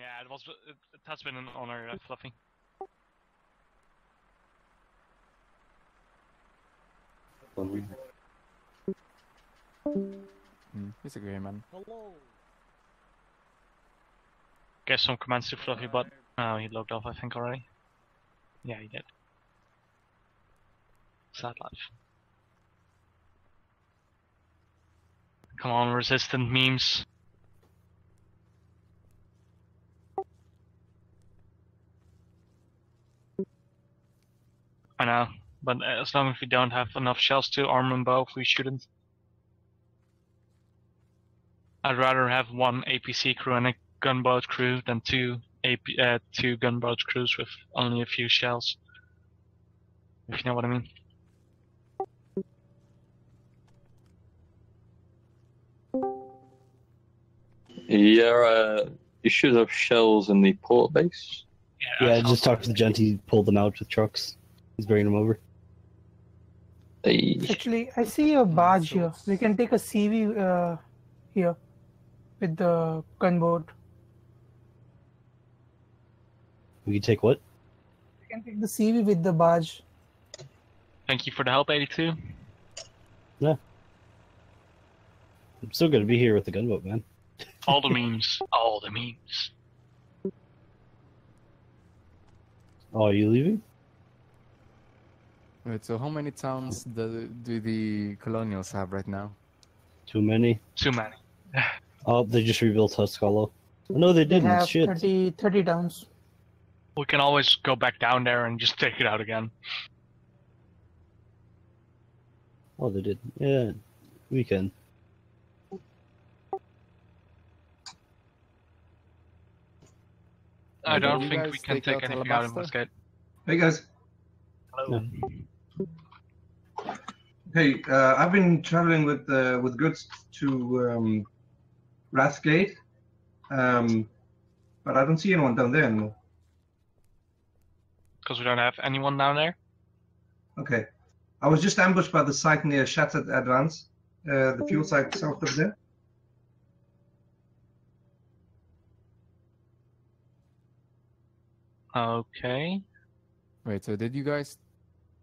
Yeah, it was. It, it has been an honor, uh, Fluffy. Mm, he's a great man. Hello. Get some commands to Fluffy, but oh, he logged off, I think already. Yeah, he did. Sad life. Come on, resistant memes. I know, but as long as we don't have enough shells to arm them both, we shouldn't. I'd rather have one APC crew and a gunboat crew than two AP, uh, two gunboat crews with only a few shells. If you know what I mean. Yeah, uh, you should have shells in the port base. Yeah, Yeah, just how- talk to the gent. He pulled them out with trucks. He's bringing them over. They, Actually, I see a barge here. We can take a CV uh, here with the gunboat. We can take what? We can take the CV with the barge. Thank you for the help, 82. Yeah. I'm still gonna be here with the gunboat, man. All the memes. All the memes. Oh, are you leaving? Wait, so how many towns do, do the colonials have right now? Too many. Too many. Oh, they just rebuilt Tuscala. No, they They didn't. They have Shit. 30, 30 towns. We can always go back down there and just take it out again. Oh, they did. Yeah, we can. I don't think we can take take out anything out of Alabasta? Westgate. Hey guys. Hello. Hey, uh, I've been traveling with uh, with goods to um, Rathgate, um, but I don't see anyone down there anymore. Because we don't have anyone down there. Okay, I was just ambushed by the site near Shattered Advance, uh, the fuel site south of there. Okay. Wait, so did you guys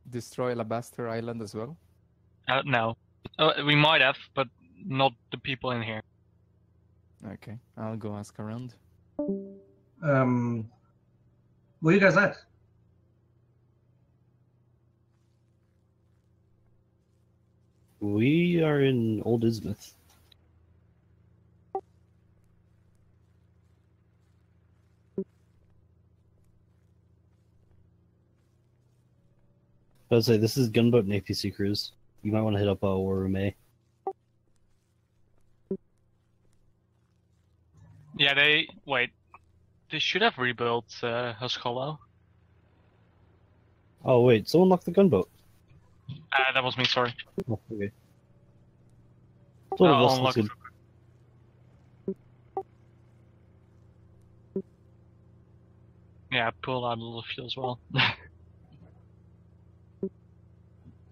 destroy Alabaster Island as well? Uh, no. Uh, we might have, but not the people in here. Okay, I'll go ask around. Um, where you guys at? We are in Old Ismouth. I would say this is gunboat and APC crews. You might want to hit up uh, War Room A. Yeah, they wait. They should have rebuilt uh, Husk Hollow. Oh wait, someone locked the gunboat. Uh, that was me. Sorry. Oh, okay. Sort of less. Yeah, pull out a little fuel as well.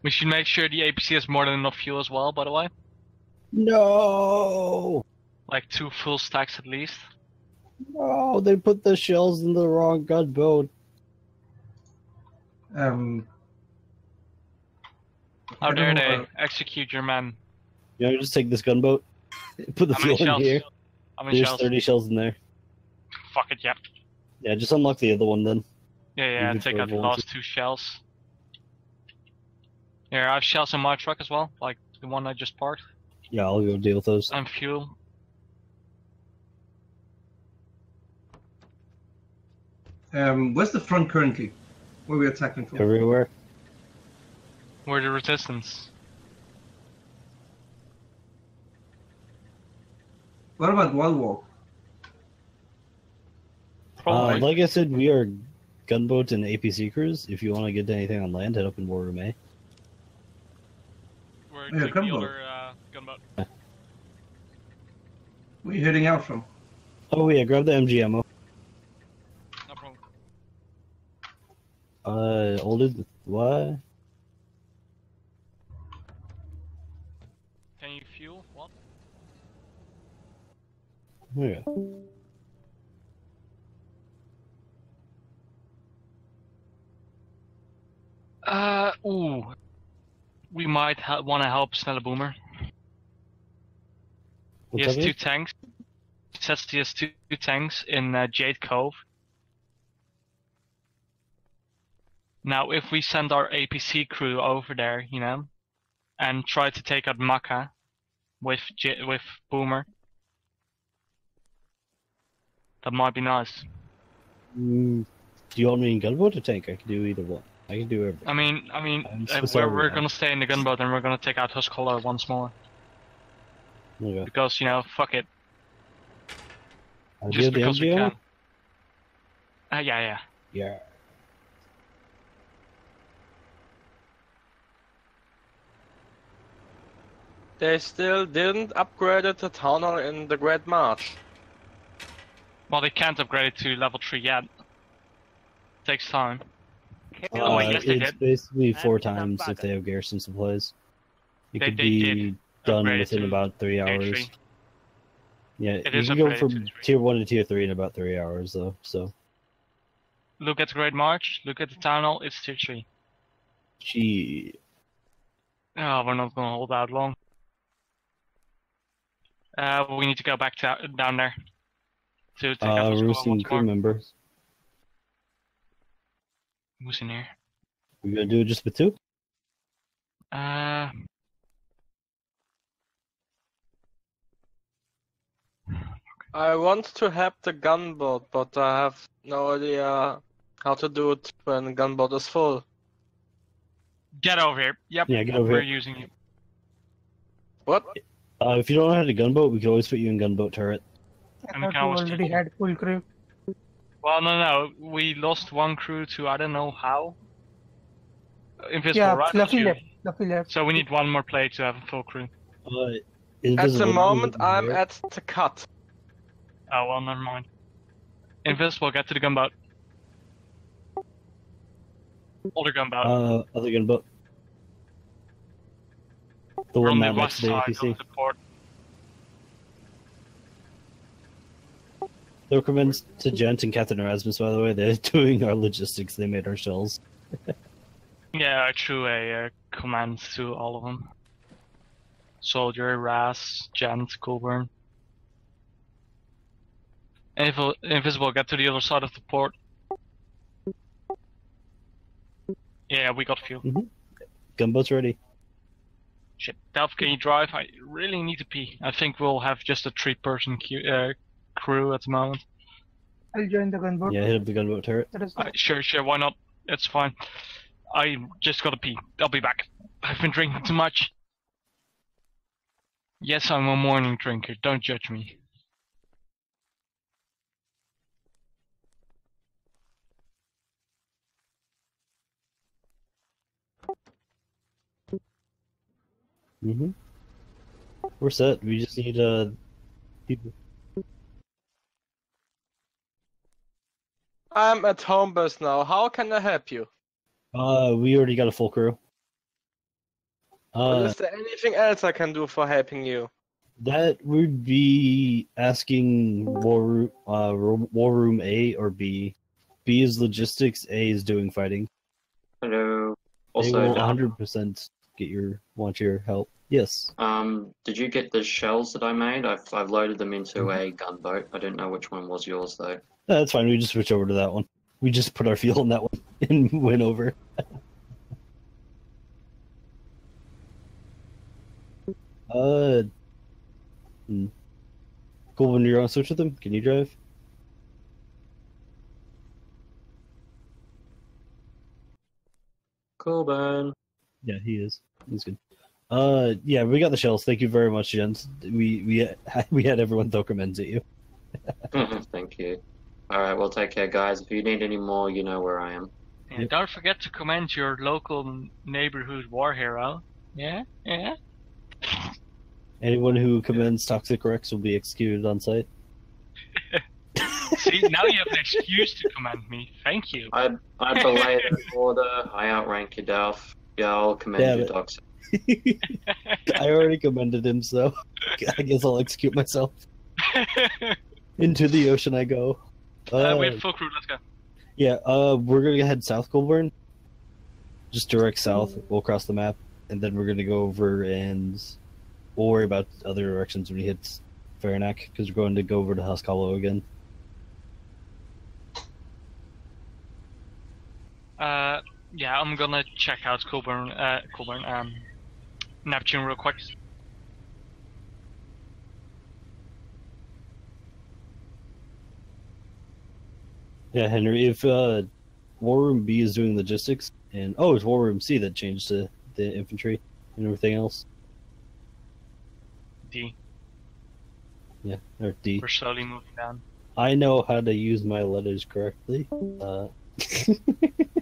we should make sure the APC has more than enough fuel as well. By the way, No, like two full stacks at least. no, they put the shells in the wrong gunboat. Um, How dare don't they uh, execute your man? You know, just take this gunboat, put the How fuel in shells? here. How many There's shells? 30 shells in there. Fuck it, yep. Yeah, just unlock the other one then. Yeah, yeah. Leave it Take for out the last two shells. Here, I have shells in my truck as well, like the one I just parked, Yeah, I'll go deal with those. and fuel. um, where's the front currently? Where are we attacking from? Everywhere. We're the resistance. What about Wild Walk? Uh, Probably. like I said, we are gunboats and APC crews. If you want to get to anything on land, head up in War Room A or yeah, come Older, uh, gunboat. Where are you heading out from? Oh yeah, grab the MGMO. No problem. Uh, older what? Can you fuel? What? Yeah. Uh, ooh, we might ha- want to help Snelle Boomer. He has two tanks. It says he has two, two tanks in uh, Jade Cove. Now, if we send our APC crew over there, you know, and try to take out Maka with J- with Boomer, that might be nice. Mm, do you want me in gunboat or tank? I can do either one. I can do everything. I mean, I mean, uh, we're, we're gonna stay in the gunboat and we're gonna take out Huskola once more Okay. because you know, fuck it, Uh, do you just the because we can. Uh, yeah, yeah. Yeah. They still didn't upgrade it to town hall in the Great March. Well, they can't upgrade it to level three yet. Takes time. Oh, Uh, it's basically four times if they have garrison supplies. It They- could they be done within about three hours. Yeah, It you is can go from tier one to tier three in about three hours, though. So, Look at the Great March. Look at the tunnel. It's tier three. gee, Oh, we're not gonna hold out long. Uh, we need to go back to, down there to take out uh, the squad roosting crew members. Who's in here? We gonna do it just with two? Uh, I want to have the gunboat, but I have no idea how to do it when gunboat is full. get over here. Yep. Yeah, get over we're here. using you. What? Uh, if you don't know how to gunboat, we can always put you in gunboat turret. I And we thought can you already had full crew. Well, no, no. We lost one crew to I don't know how. Invisible, Yeah, right? Fluffy You- left. Fluffy left. So we need one more player to have a full crew. Uh, At the moment, I'm there. at the cut. Oh well, never mind. Invisible, get to the gunboat. Older gunboat. Uh, other gunboat. The We're one on that next west to the side APC. of the port. They recommend to Gent and Captain Erasmus, by the way. They're doing our logistics. They made our shells. Yeah, I threw a uh, command to all of them. Soldier, Ras, Gent, Coolburn. Invi- Invisible, get to the other side of the port. Yeah, we got fuel. Gunboat's ready. Shit. Delph, can you drive? I really need to pee. I think we'll have just a three-person uh, crew at the moment. I'll join the gunboat. Yeah, hit up the gunboat turret. That is Uh, sure, sure, why not? It's fine. I just gotta pee. I'll be back. I've been drinking too much. Yes, I'm a morning drinker. Don't judge me. Mm-hmm. We're set. We just need uh people. I'm at home base now. How can I help you? Uh, we already got a full crew. Or Uh, is there anything else I can do for helping you? that would be asking War Room, uh, War Room A or B. B is logistics. A is doing fighting. Hello. they Also, 100% get your want your help. Yes. um, did you get the shells that I made? I've, I've loaded them into Mm-hmm. a gunboat. I don't know which one was yours though. Uh, That's fine. We just switch over to that one. We just put our fuel in that one and went over. uh, hmm. cool. When you're on switch with them, can you drive? Coolburn. Yeah, he is. He's good. Uh, yeah, we got the shells. Thank you very much, gents. We we we had everyone throw commends at you. Thank you. All right, well, take care, guys. If you need any more, you know where I am. Yeah, Yep. Don't forget to commend your local neighborhood war hero. Yeah, yeah. Anyone who commends Toxic Rex will be executed on sight. See, now you have an excuse to commend me. Thank you. I I belayed the order. I outrank you, Delph. Yeah, I'll commend Damn you, it. Docs. I already commended him, so I guess I'll execute myself. Into the ocean I go. uh, Uh, we have full crew. Let's go. yeah, uh, we're gonna head south, Colburn. just direct south. We'll cross the map, and then we're gonna go over and we'll worry about other directions when we hit Farranac because we're going to go over to Haskalo again. Uh, yeah, I'm gonna check out Colburn, uh, Colburn, um, Neptune real quick. Yeah, Henry. If uh, War Room B is doing logistics, and oh, it's War Room C that changed to the infantry and everything else. D. Yeah, or D. We're slowly moving down. I know how to use my letters correctly. Uh,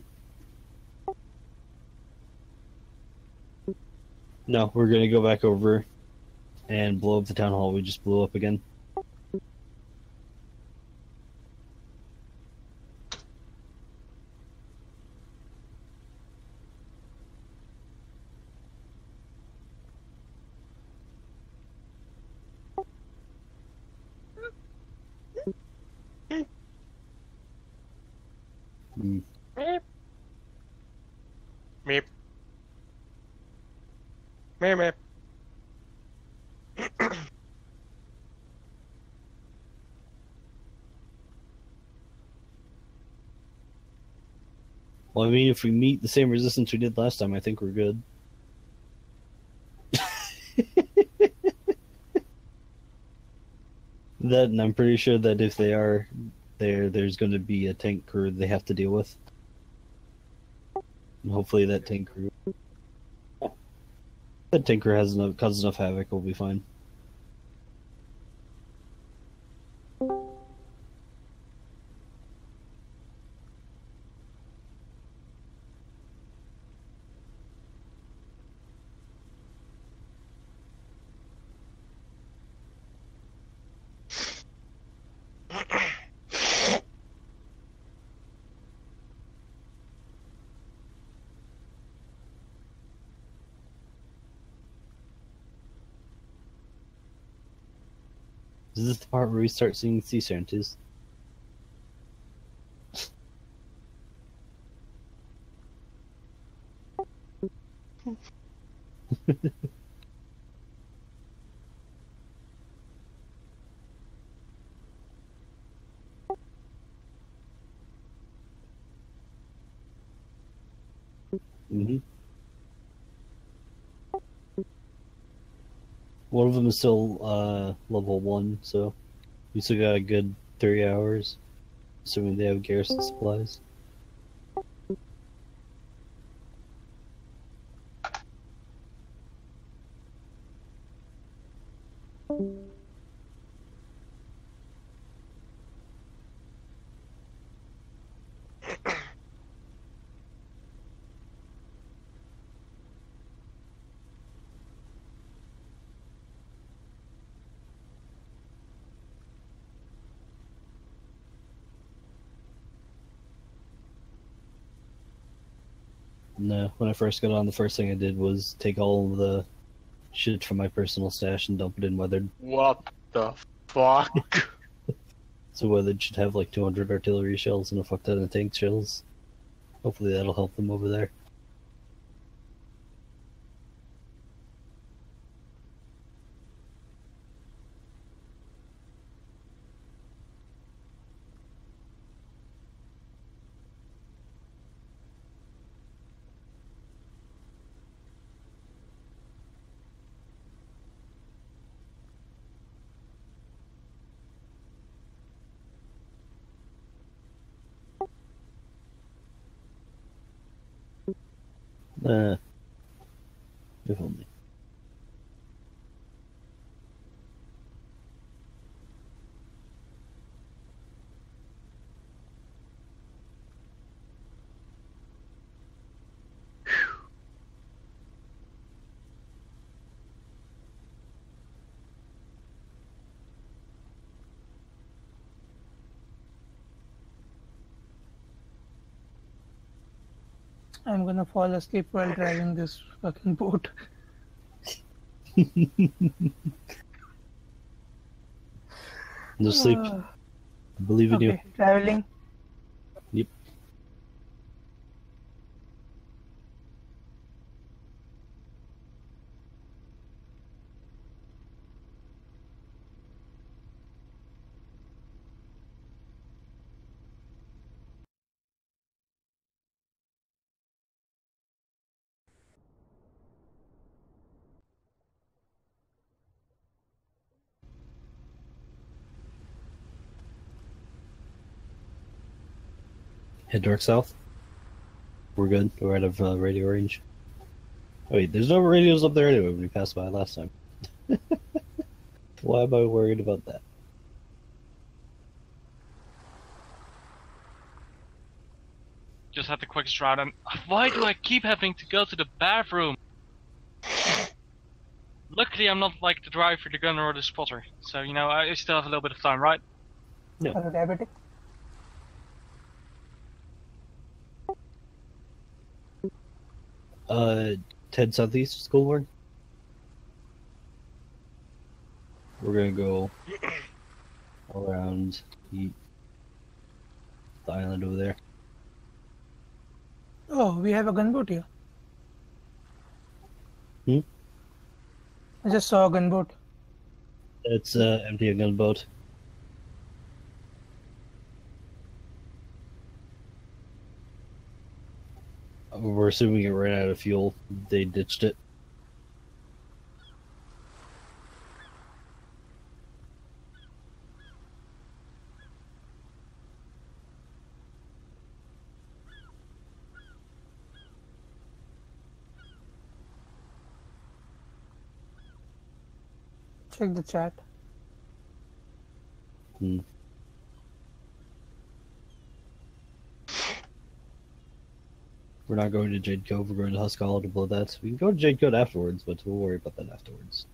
no, we're gonna go back over and blow up the town hall we just blew up again. Hmm. Meep. Meep meep. Well, I mean, if we meet the same resistance we did last time, I think we're good. that, and I'm pretty sure that if they are there, there's going to be a tank crew they have to deal with. And hopefully, that tank crew, that tank crew has enough causes enough havoc, we'll be fine. Part where we start seeing sea serpents? hmm One of them is still uh, level one, so we still got a good three hours, assuming they have garrison supplies. When I first got on, the first thing I did was take all the shit from my personal stash and dump it in Weathered. What the fuck? So Weathered should have like 200 artillery shells and a fuck ton of tank shells. Hopefully that'll help them over there. Uh, if only. I'm gonna fall asleep while driving this fucking boat. No sleep. Believe in you. okay, traveling. Yep. Head north south. We're good. We're out of uh, radio range. Oh, wait, there's no radios up there anyway. when We passed by last time. Why am I worried about that? Just had the quickest route, and why do I keep having to go to the bathroom? Luckily, I'm not like the driver, the gunner, or the spotter, so you know I still have a little bit of time, right? Are you diabetic? Uh, Ted Southeast School Board. We're gonna go around the, the island over there. Oh, we have a gunboat here. Hmm? I just saw a gunboat. It's uh, empty a gunboat. We're assuming it ran out of fuel. They ditched it. Check the chat. Hmm. We're not going to Jade Cove. We're going to Husk to blow that. We can go to Jade Cove afterwards, but we'll worry about that afterwards.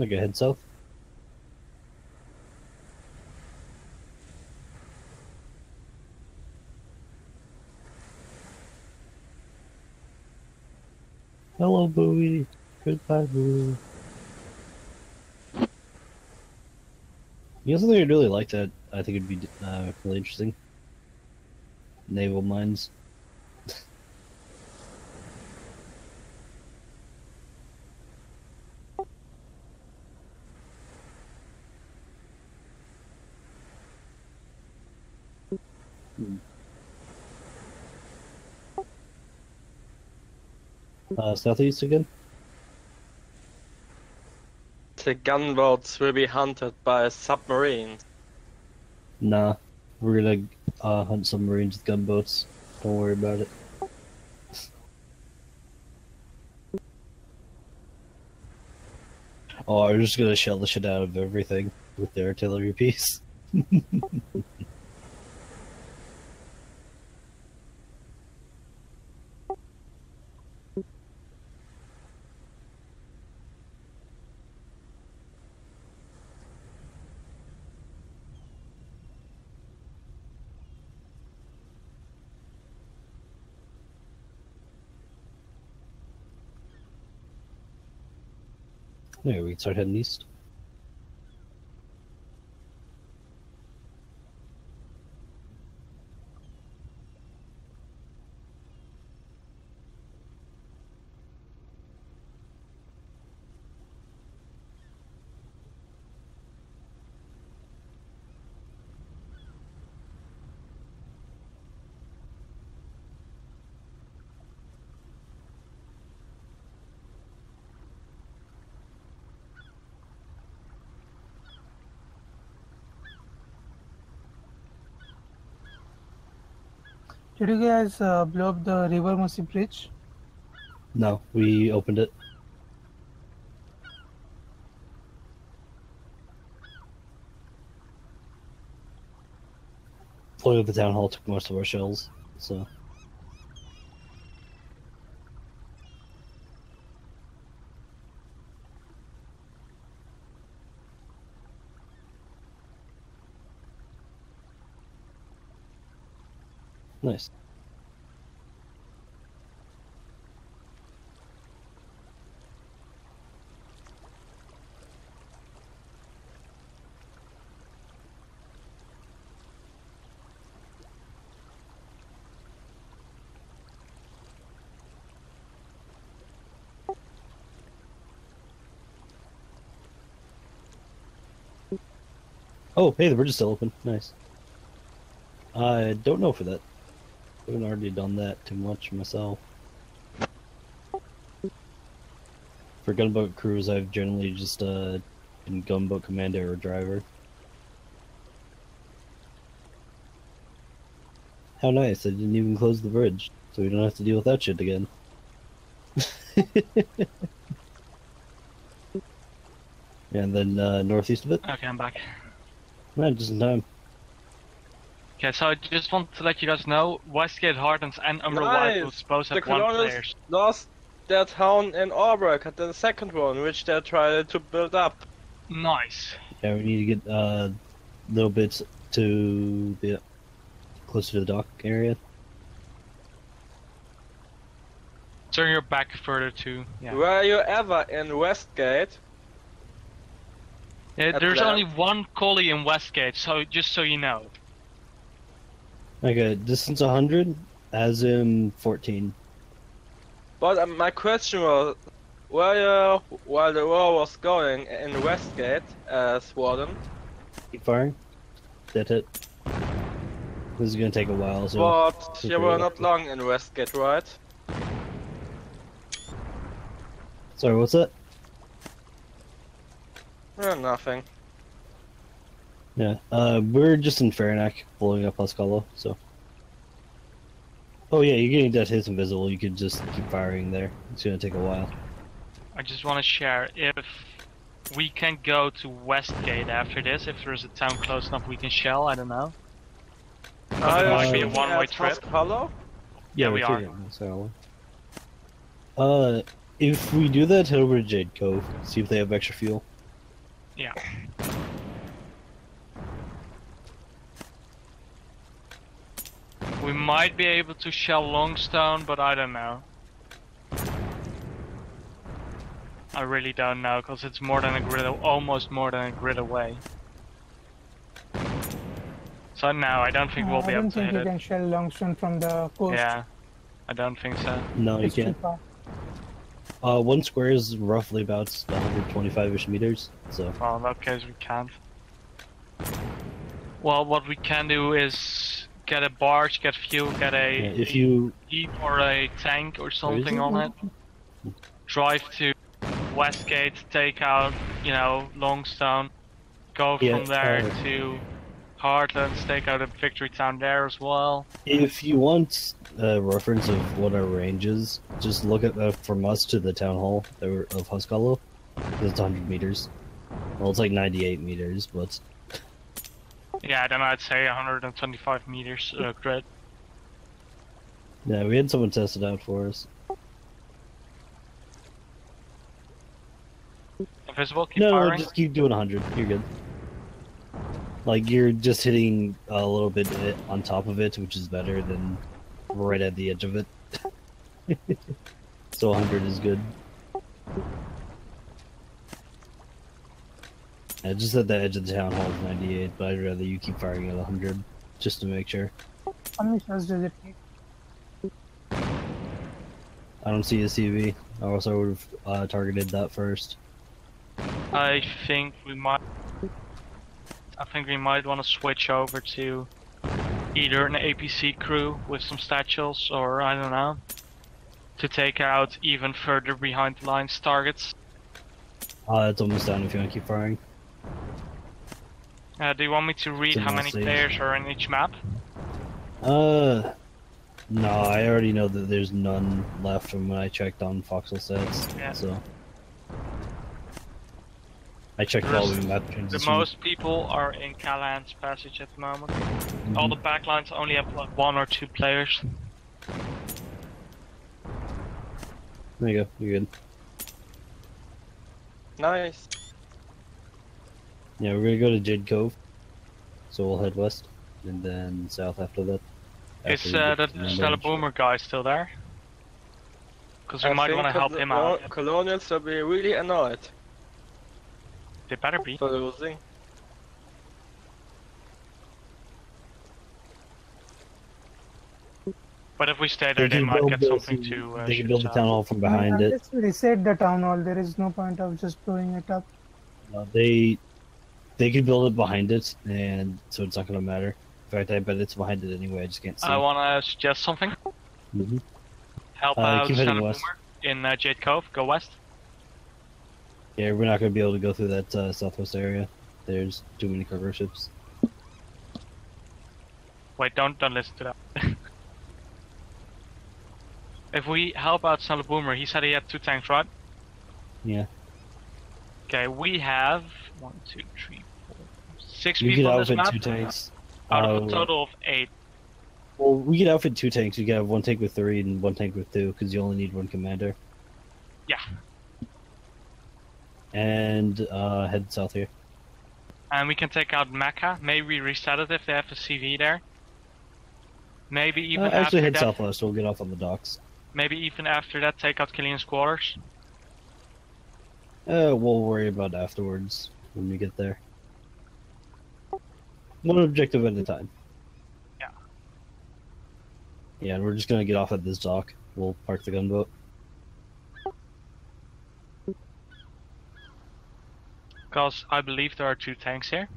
Like a head south. Hello, Bowie. Goodbye, Bowie. You know something I'd really like that I think it'd be uh, really interesting? Naval mines. Uh, southeast again? The gunboats will be hunted by submarines. Nah. We're gonna uh, hunt submarines with gunboats. Don't worry about it. Oh, we're just gonna shell the shit out of everything with the artillery piece. Yeah, we start heading east. Did you guys uh, blow up the River Mercy Bridge? No, we opened it. Blowing up the town hall took most of our shells, so. Nice. Oh, hey, the bridge is still open. Nice. I don't know for that. I haven't already done that too much myself. For gunboat crews, I've generally just uh, been gunboat commander or driver. How nice! I didn't even close the bridge, so we don't have to deal with that shit again. and then uh, northeast of it, Okay, I'm back. Man, just in time. Okay, so I just want to let you guys know, Westgate Hardens and Umbra Nice. Whitewood both The have one colonials players. lost their town in Albrecht at the second one, which they tried to build up. Nice. Yeah, we need to get uh, little bits to be closer to the dock area. Turn your back further to. Yeah. Were you ever in Westgate? Yeah, there's left. only one collie in Westgate, so just so you know. Okay, distance 100, as in 14. But uh, my question was, were you, while the war was going in Westgate as warden, Keep firing. Dead hit. This is gonna take a while, so. but you okay. were not long in Westgate, right? Sorry, what's that? Eh, nothing. Yeah, uh, we're just in Farranac, blowing up Pascalo, so. Oh yeah, you're getting dead hits invisible, you could just keep firing there. It's gonna take a while. I just want to share if we can go to Westgate after this, if there's a town close enough we can shell, I don't know. Are you might be a one-way trip. Husk Hollow? Yeah, we we're are. taking so- Uh, if we do that, head over to Jade Cove, see if they have extra fuel. Yeah. We might be able to shell Longstone, but I don't know. I really don't know, because it's more than a grid, almost more than a grid away. So no, I don't think Uh, we'll I be able to i don't think you can shell Longstone from the coast. Yeah, I don't think so. No, you It's too can't. Uh, one square is roughly about 125-ish meters, so. Well, in that case, we can't. Well, what we can do is get a barge, get fuel, get a Yeah, if you jeep or a tank or something on it. Drive to Westgate, take out, you know, Longstone. Go Yeah, from there uh, to Heartlands, take out a victory town there as well. If you want a reference of what our range is, just look at uh, from us to the town hall of Huskalo. It's 100 meters. Well, it's like 98 meters, but Yeah, then I'd say 125 meters uh, grid. yeah, we had someone test it out for us. Invisible, keep no, firing. just keep doing 100. You're good. Like you're just hitting a little bit on top of it, which is better than right at the edge of it. so 100 is good. Yeah, just at the edge of the town hall is 98, but I'd rather you keep firing at 100 just to make sure. How many shells does it take? I don't see a CV, or else I would have uh, targeted that first. I think we might. I think we might want to switch over to either an APC crew with some statues, or I don't know, to take out even further behind the lines targets. Uh, it's almost done if you want to keep firing. Uh, do you want me to read how many stage. players are in each map? Uh, No, I already know that there's none left from when I checked on Foxhole sets. Yeah. So I checked There's- all the map The most people are in Callahan's Passage at the moment. All the backlines only have like one or two players. There you go. You're good. Nice. Yeah, we're gonna go to Jade Cove. So we'll head west and then south after that. Is After we uh, get the to Stella Ridge. Boomer guy still there? Because we I might want to help Col- him out. Colonials will be really annoyed They better be. for losing. But if we stay there, they can might build get the- something to uh, They can build the town hall from behind it. Let's reset the town hall. There is no point of just blowing it up. Uh, they they could build it behind it, and so it's not gonna matter. In fact, I bet it's behind it anyway. I just can't see. I want to suggest something. Mhm. Help Uh, out keep heading Stella west. Boomer in uh, Jade Cove. Go west. Yeah, we're not gonna be able to go through that uh, southwest area. There's too many cargo ships. Wait, don't don't listen to that. if we help out Stella Boomer, he said he had two tanks, right? Yeah, Okay, we have one, two, three, four, six we could people on this outfit map. two tanks. Out of Uh, a total of eight. Well, we could outfit two tanks. We could have one tank with three and one tank with two, because you only need one commander. Yeah. And uh, head south here. And we can take out Mecca. Maybe reset it if they have a CV there. Maybe even Uh, actually, head that, southwest. We'll get off on the docks. maybe even after that, take out Killian's quarters. Uh, we'll worry about afterwards when we get there. One objective at a time. Yeah. Yeah, and we're just gonna get off at this dock. We'll park the gunboat. Because I believe there are two tanks here.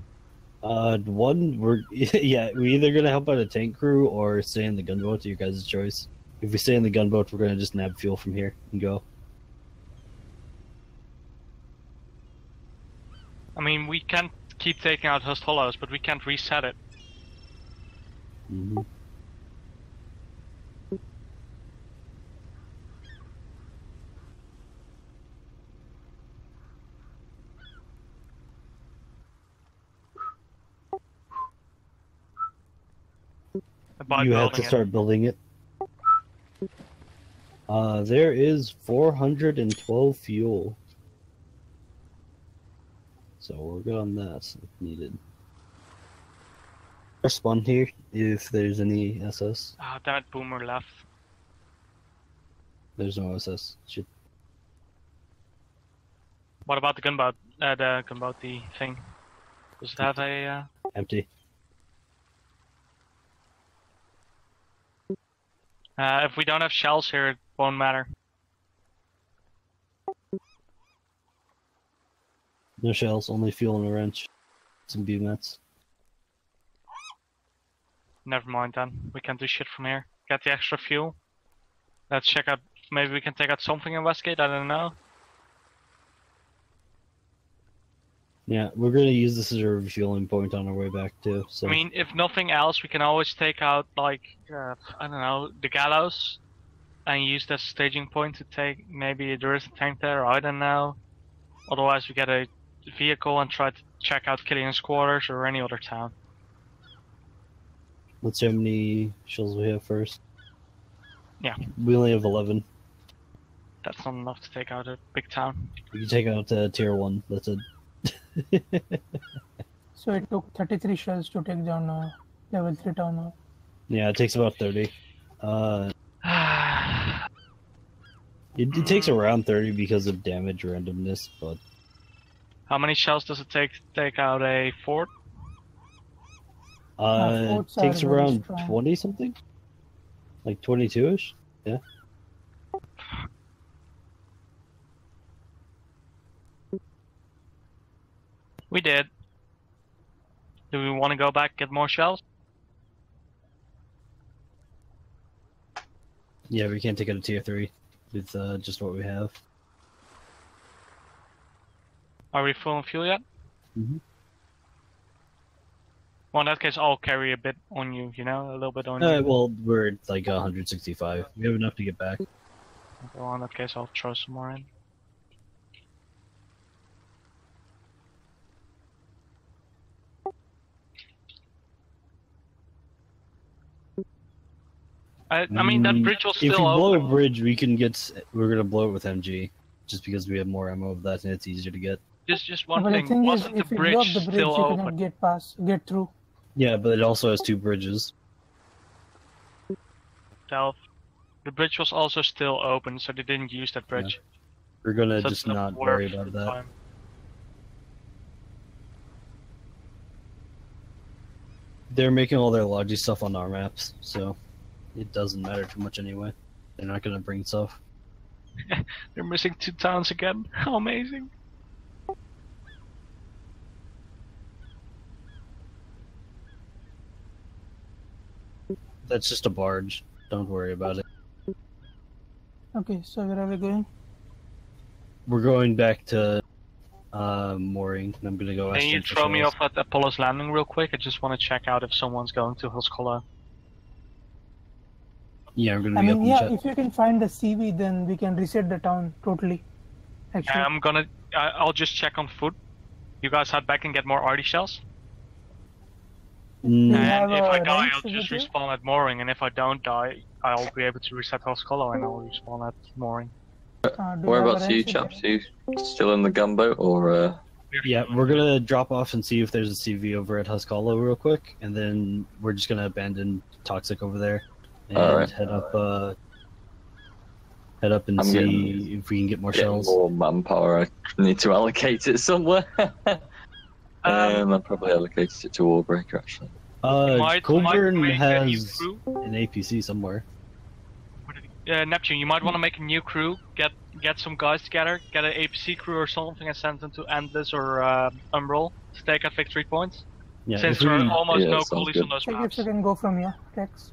Uh, one, we're yeah, we're either gonna help out a tank crew or stay in the gunboat. Your guys' choice. If we stay in the gunboat, we're gonna just nab fuel from here and go. I mean, we can't keep taking out Husk Hollows, but we can't reset it. hmm you have to it. start building it. Uh, there is 412 fuel. So we're good on that if needed. Respond here if there's any SS. Ah, damn it, Boomer left. There's no SS. Shit. What about the gunboat? Uh, the gunboat, the thing. Does it have a? Uh... Empty. Uh, if we don't have shells here, it won't matter. No shells, only fuel and a wrench. Some B-mats. Never mind then. We can do shit from here. Get the extra fuel. Let's check out. Maybe we can take out something in Westgate. I don't know. Yeah, we're gonna use this as a refueling point on our way back too. So I mean, if nothing else, we can always take out like uh, I don't know the gallows, and use that staging point to take. Maybe there is a tank there. I don't know. Otherwise, we get a vehicle and try to check out Killian's quarters or any other town. let's see how many shells we have first. Yeah. We only have 11. That's not enough to take out a big town. We can take out uh, tier 1. That's it. So it took 33 shells to take down a level 3 town hall. Yeah, it takes about 30. Uh, it, it takes around 30 because of damage randomness, but How many shells does it take to take out a fort? uh, it takes around 20 something? Like 22 ish? We did. Do we want to go back get more shells? Yeah, we can't take out a tier 3 with uh, just what we have. Are we full on fuel yet? Mhm. Well, in that case, I'll carry a bit on you. You know, a little bit on Uh, you. well, we're like 165. We have enough to get back. Well, in that case, I'll throw some more in. I, I mean, that Mm, bridge was still open. If we still blow open. a bridge, we can get. We're gonna blow it with MG, just because we have more ammo of that and it's easier to get. Just, just one but thing. thing Wasn't the if you blow up bridge the bridge, still you open? cannot get past, get through. Yeah, but it also has two bridges. Delph. The bridge was also still open, so they didn't use that bridge. We're gonna So just not worry about that. time. They're making all their logi stuff on our maps, so it doesn't matter too much anyway. They're not gonna bring stuff. They're missing two towns again. How amazing! That's just a barge. Don't worry about it. Okay, so where are we going? We're going back to uh, mooring. and I'm gonna go. Can ask you them for throw me off at Apollo's Landing real quick? I just want to check out if someone's going to Husk Hollows. Yeah, I'm gonna I be mean, up yeah, chat. if you can find the CV, then we can reset the town totally. Actually, I'm gonna. I I'll just check on food. You guys head back and get more arty shells. Mm, and if I die, I'll just respawn at mooring. And if I don't die, I'll be able to reset Husk Hollows and I'll respawn at mooring. uh, do you Whereabouts are you chaps? Are you still in the gunboat or uh, Yeah, we're gonna drop off and see if there's a CV over at Husk Hollows real quick, and then we're just gonna abandon Toxic over there and Alright. head up. uh Head up and I'm see getting- if we can get more shells. more manpower? I need to allocate it somewhere. um, I'll probably allocated it to Oarbreaker actually. Uh, might, might Colburn make has an APC somewhere. Uh, Neptune, you might want to make a new crew. Get get some guys together. Get an APC crew or something and send them to Endless or uh, Umbral to take out victory points. Yeah, Since there are almost Yeah, no sounds coolies good. on those Check maps. if you can go from here, Rex.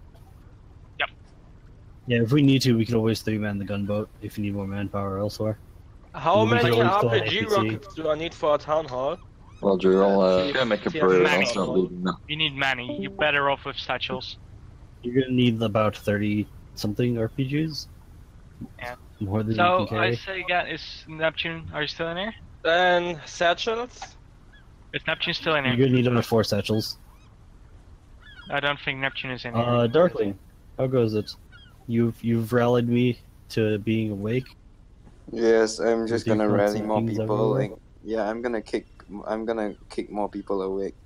Yeah, if we need to, we can always three man the gunboat if you need more manpower elsewhere. How We many always RPG rockets do I need for a town hall? Well, Drew, I'll uh, go make a Yeah, brew. many. I'll start leaving now. You need many. You're better off with satchels. You're gonna need about thirty something RPGs. Yeah. More than you So can I say again, is Neptune? Are you still in here? Then satchels? Is Neptune still in here? You're gonna need about four satchels. I don't think Neptune is in here. Uh, Darkling, how goes it? You've you've rallied me to being awake. Yes, I'm just gonna rally more people. everywhere? Like, yeah, I'm gonna kick. I'm gonna kick more people awake.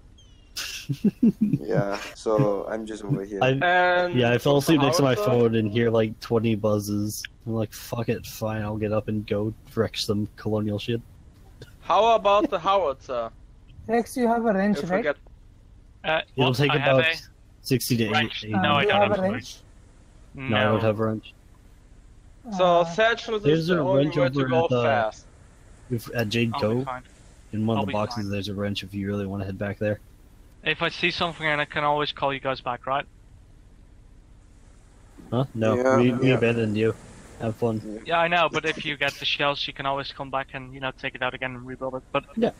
Yeah, so I'm just over here. I And yeah, I fell asleep next to my howitzer? phone and hear like twenty buzzes. I'm like, fuck it, fine, I'll get up and go wreck some colonial shit. How about the howitzer? Rex, you have a wrench, If we right? get Uh, It'll take I about a- sixty to eight. wrench. No, Uh, I do you don't have have a a wrench? No, I don't have a wrench. So satchels There's is the a only wrench way to go at the- fast. If at Jade I'll Cove, in one I'll of the boxes, fine. there's a wrench if you really want to head back there. If I see something, and I can always call you guys back, right? Huh? No, Yeah, we, we yeah. abandoned you. Have fun. Yeah, I know, but if you get the shells, you can always come back and you know take it out again and rebuild it. But Yeah.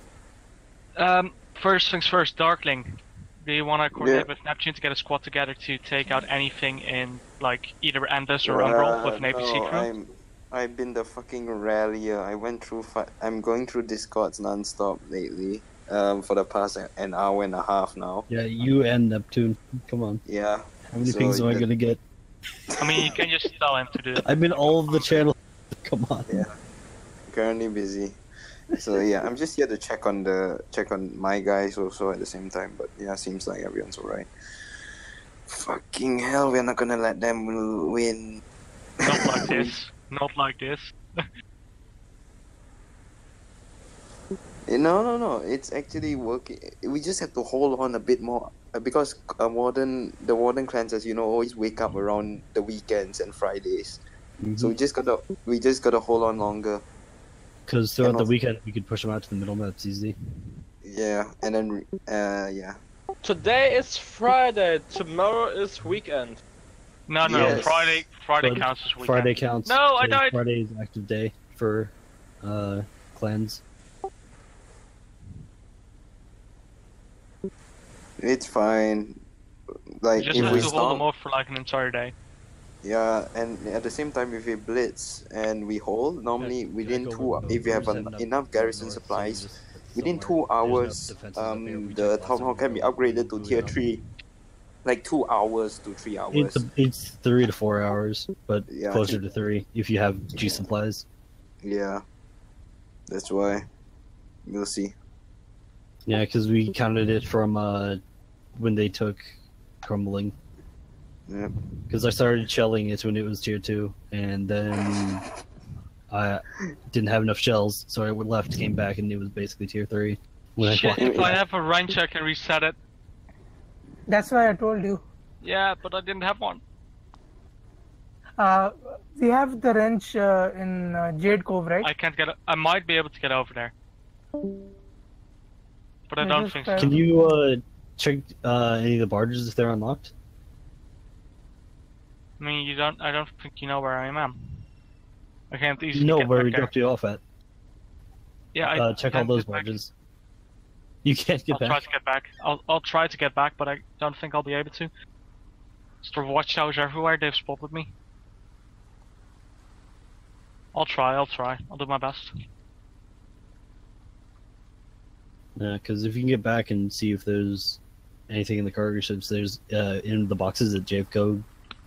Um, first things first, Darkling. Do you want to coordinate Yeah. with Neptune to get a squad together to take out anything in like either Endless or Umbral with an Uh, APC no, crew? I'm, I've been the fucking rallier. I went through. Fi- I'm going through Discords non-stop lately. Um, for the past an hour and a half now. Yeah, you and Neptune. Come on. Yeah. How many So pings am I gonna get? I mean, you can just tell him to do it. I'm in all of the channels. Come on. Yeah. Currently busy. So yeah, I'm just here to check on the check on my guys also at the same time. But yeah, seems like everyone's alright. Fucking hell, we're not gonna let them win. Not like this. Not like this. Eh, No, no, no. It's actually working. We just have to hold on a bit more uh, because uh, warden, the warden clans, as you know, always wake up around the weekends and Fridays. So we just gotta, we just gotta hold on longer. Because throughout the weekend, we could push them out to the middle maps easy. Yeah, and then, uh, yeah. Today is Friday, tomorrow is weekend. No, no. Yes. Friday. Friday Friday- counts as weekend. Friday counts. No, I so died. Friday is active day for uh, clans. It's fine. We Like just if have we to hold them off for like an entire day. Yeah, and at the same time, if we blitz and we hold, normally within two, if we have an, enough garrison supplies, within two hours, um, the town hall can be upgraded to tier three, like two hours to three hours. It's it's three to four hours, but Yeah, closer think- to three if you have G supplies. Yeah, that's why. We'll see. Yeah, because we counted it from uh, when they took crumbling. Yep. Because I started shelling it when it was tier two, and then I didn't have enough shells, so I left, came back, and it was basically tier three. When I Shit, walked if I have a wrench, I can reset it. That's why I told you. Yeah, but I didn't have one. Uh, we have the wrench uh, in uh, Jade Cove, right? I can't get. I might be able to get over there, but I Yeah, don't think so. Can you uh, check uh, any of the barges if they're unlocked? I mean, you don't. I don't think you know where I am. I can't easily No, get where we there. dropped you off at. Yeah, I uh, check all those barges. You can't get I'll try back. to get back. I'll I'll try to get back, but I don't think I'll be able to. Sort of watchtowers everywhere. They've spotted me. I'll try. I'll try. I'll do my best. Yeah, because if you can get back and see if there's anything in the cargo ships, there's uh, in the boxes at Jade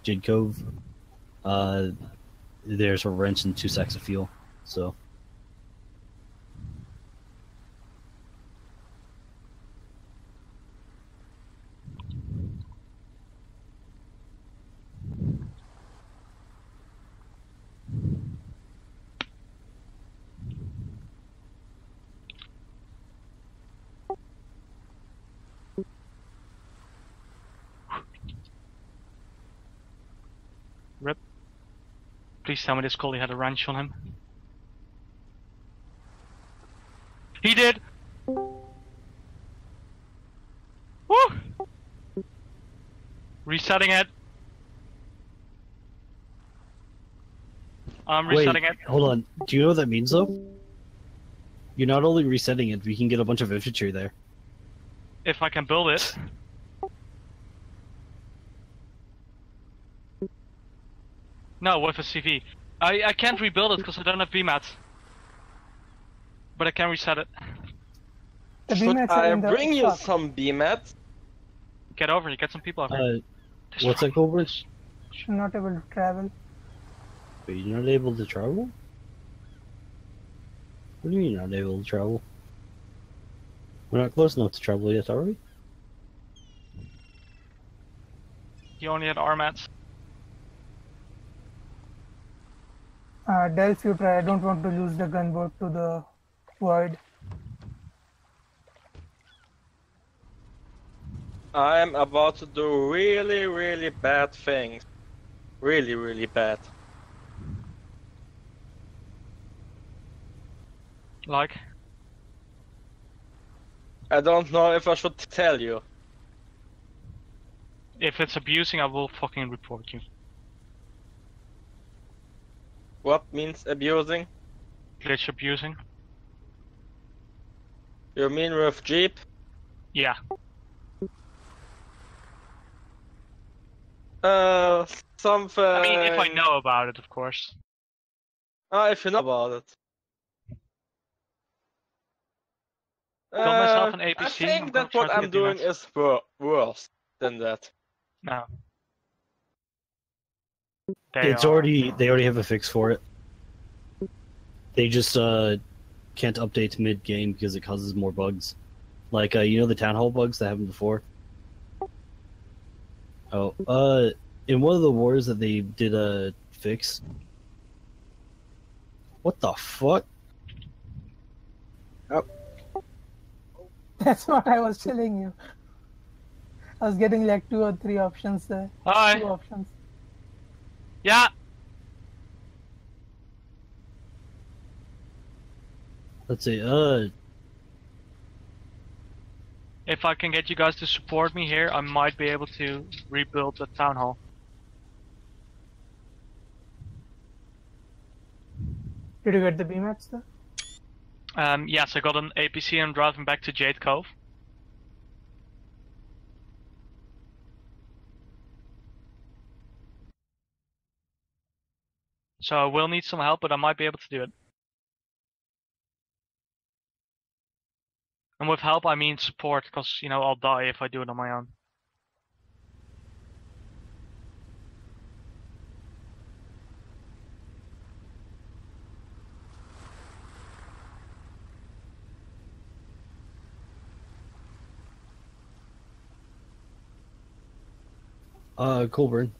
Jade Cove, uh, there's a wrench and two sacks of fuel. So Please tell me this collie had a ranch on him. He did. Woo! Resetting it. I'm wait, resetting it. hold on. Do you know what that means though? You're not only resetting it, we can get a bunch of infantry there. If I can build it. No, with a CV. I, I can't rebuild it because I don't have BMATs. But I can reset it. The Should I in bring you shop. some BMATs? Get over, you get some people over. Uh, what's that called, Rich? You're not able to travel. But you're not able to travel? What do you mean you're not able to travel? We're not close enough to travel yet, are we? You only had RMATs. Uh, Delph, you try. I don't want to lose the gunboat to the void. I am about to do really, really bad things. Really, really bad. Like, I don't know if I should tell you. if it's abusing, I will fucking report you. What means abusing? Glitch abusing? You mean with Jeep? Yeah. Uh, something. I mean, if I know about it, of course. Ah, if you know about it. Myself Uh, an I APC, I'm think gonna that what I'm doing is wor- worse than that. No. They it's are- already they already have a fix for it. They just uh can't update mid game because it causes more bugs. Like uh you know the town hall bugs that happened before? Oh, uh in one of the wars that they did a fix. What the fuck? That's what I was telling you. I was getting like two or three options there. Hi. Two options. Yeah. Let's see, uh If I can get you guys to support me here, I might be able to rebuild the town hall. Did you get the BMATs though? Um, yes, I got an APC and I'm driving back to Jade Cove. So I will need some help, but I might be able to do it. And with help, I mean support, because, you know, I'll die if I do it on my own. Uh, Colburn.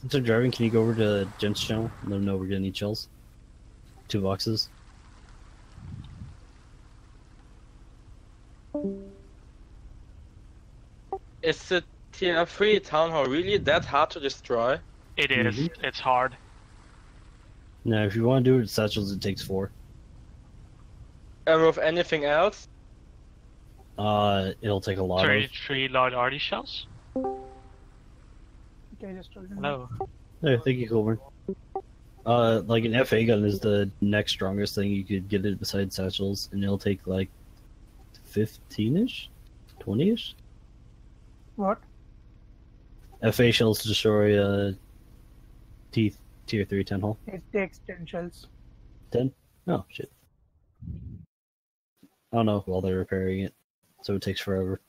Yeah? Since I'm driving, can you go over to Gents channel? Let them know we're getting shells. Two boxes. Is the tier 3 town hall really that hard to destroy? It is. Mhm. It's hard. Now, if you want to do it with satchels, it takes four. And with anything else? Uh, it'll take a lot Three, of. three large arty shells. Okay, just told him. Hello. No, thank you, Colburn. Uh, like an FA gun is the next strongest thing you could get it besides satchels, and it'll take like 15-ish, 20-ish. What? FA shells destroy uh, T tier three ten hull. It takes 10 shells. Ten? Oh shit. I don't know while they're repairing it, so it takes forever.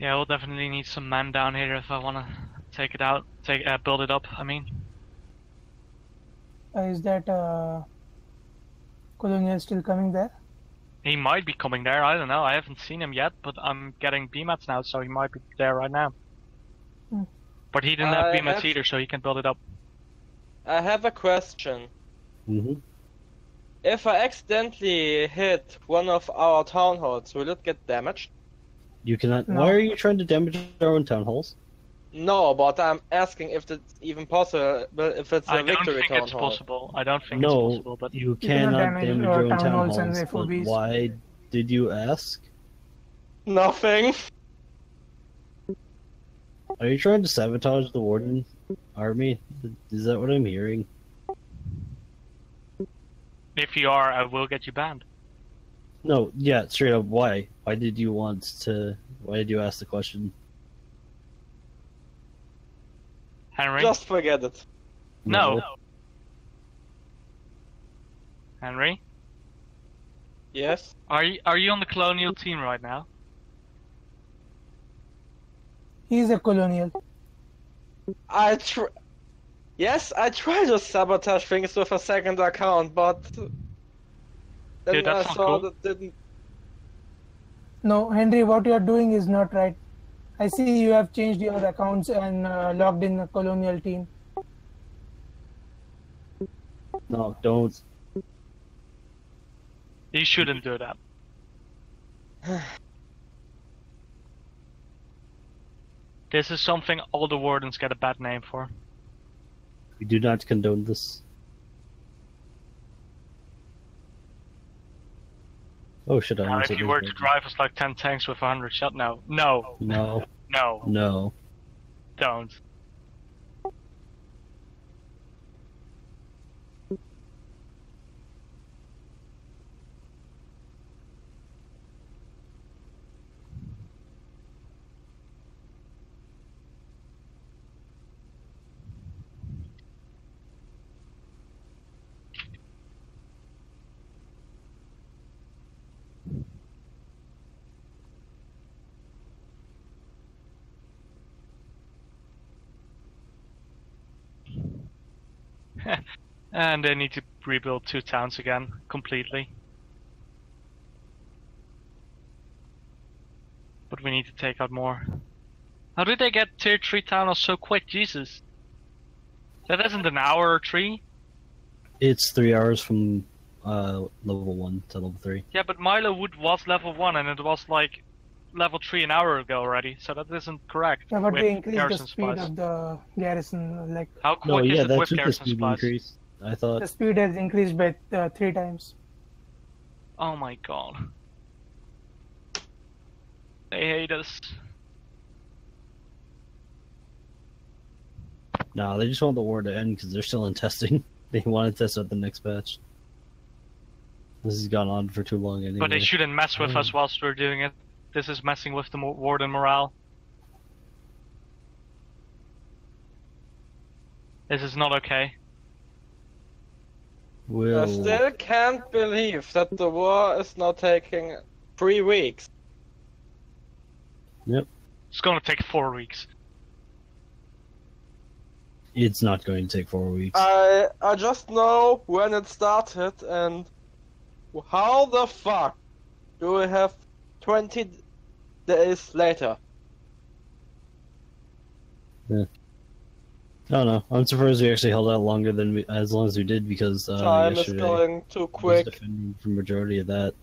Yeah, we'll definitely need some men down here if I want to take it out, take uh, build it up. I mean, Uh, is that uh, Colonial still coming there? he might be coming there. I don't know. I haven't seen him yet, but I'm getting BMATs now, so he might be there right now. Hmm. But he didn't have I BMATs have- either, so he can build it up. I have a question. hmm If I accidentally hit one of our town halls, will it get damaged? You cannot. No. Why are you trying to damage our own town halls? No, but I'm asking if it's even possible, but if it's a I don't victory think town it's hall. possible. I don't think no, it's possible, but you cannot cannot damage damage our your own town town halls halls. and but FOBs. why did you ask? Nothing. Are you trying to sabotage the warden army? Is that what I'm hearing? if you are, I will get you banned. No, yeah, straight up. Why? Why did you want to? Why did you ask the question? Henry? Just forget it. no. No. Henry? Yes. Are you are you on the colonial team right now? He's a Colonial. I tr. Yes, I tried to sabotage things with a second account, but then Dude, I that's not saw cool. that didn't. No, Henry, what you are doing is not right. I see you have changed your accounts and uh, logged in the Colonial team. No, don't. You shouldn't do that. this is something all the wardens get a bad name for. We do not condone this. Oh shit! I Now, if you were to drive us like 10 tanks with 100 shot, no. No. No, No. no. Don't. And they need to rebuild two towns again, completely. But we need to take out more. How did they get tier 3 town so quick? Jesus. That isn't an hour or three? It's three hours from uh level one to level three. Yeah, but Milo Wood was level 1 and it was like level 3 an hour ago already, so that isn't correct. Yeah, but they increased the speed supplies. of the garrison. Like How quick No, is yeah, it that's with with the garrison speed supplies? increase. I thought the speed has increased by uh, three times. Oh my god. They hate us. no, they just want the war to end because they're still in testing. They want to test out the next batch. This has gone on for too long anyway. But they shouldn't mess with us whilst we're doing it. This is messing with the mo- warden morale. This is not okay. I still can't believe that the war is now taking three weeks. Yep. It's gonna take four weeks. it's not going to take four weeks. I I just know when it started and how the fuck do we have 20 days later? I don't know. I'm surprised we actually held out longer than we, as long as we did because uh, Time is going too I was quick. defending the majority of that,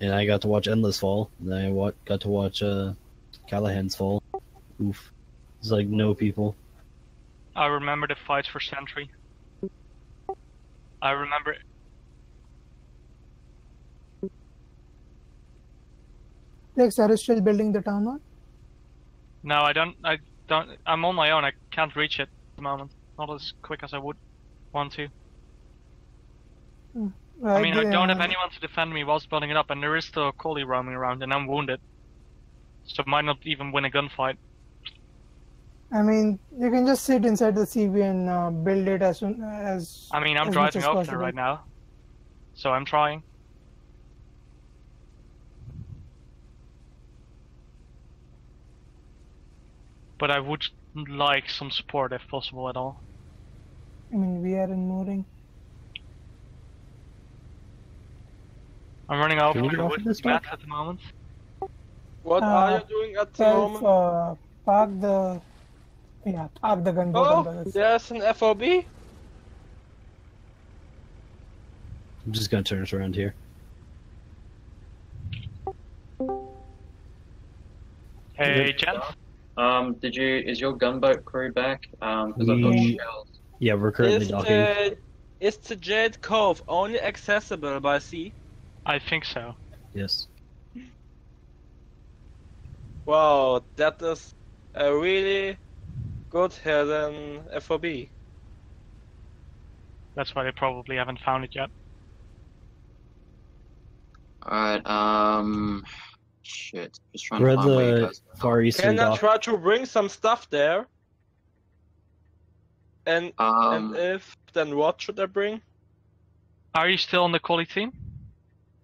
and I got to watch Endless Fall, and I wa- got to watch uh, Callahan's Fall. Oof, it's like no people. I remember the fights for Sentry. I remember. Lex, are you still building the town hall? No, I don't. I don't. I'm on my own. I can't reach it at the moment. Not as quick as I would want to. I mean, I don't have anyone to defend me whilst building it up, and there is still a collie roaming around, and I'm wounded. So I might not even win a gunfight. I mean, you can just sit inside the CV and uh, build it as soon as. I mean, I'm driving over there right now, so I'm trying. But I would like some support if possible at all. I mean, we are in mooring. I'm running over Can you get off of this Matt map? at the moment. What Uh, are you doing at the Self, moment? uh, park the. Yeah, park the gunboat. Oh, under there's an FOB? I'm just gonna turn us around here. Hey, Jen. Um, did you? Is your gunboat crew back? Um, because I've got We- shells. Yeah, we're currently Is docking. the, is the Jade Cove only accessible by sea? I think so. Yes. Wow, that is a really good hidden FOB. That's why they probably haven't found it yet. Alright. Um, shit. Just trying We're to find the far eastern Can I dock. try to bring some stuff there? And Um, and if then what should I bring? Are you still on the collie team?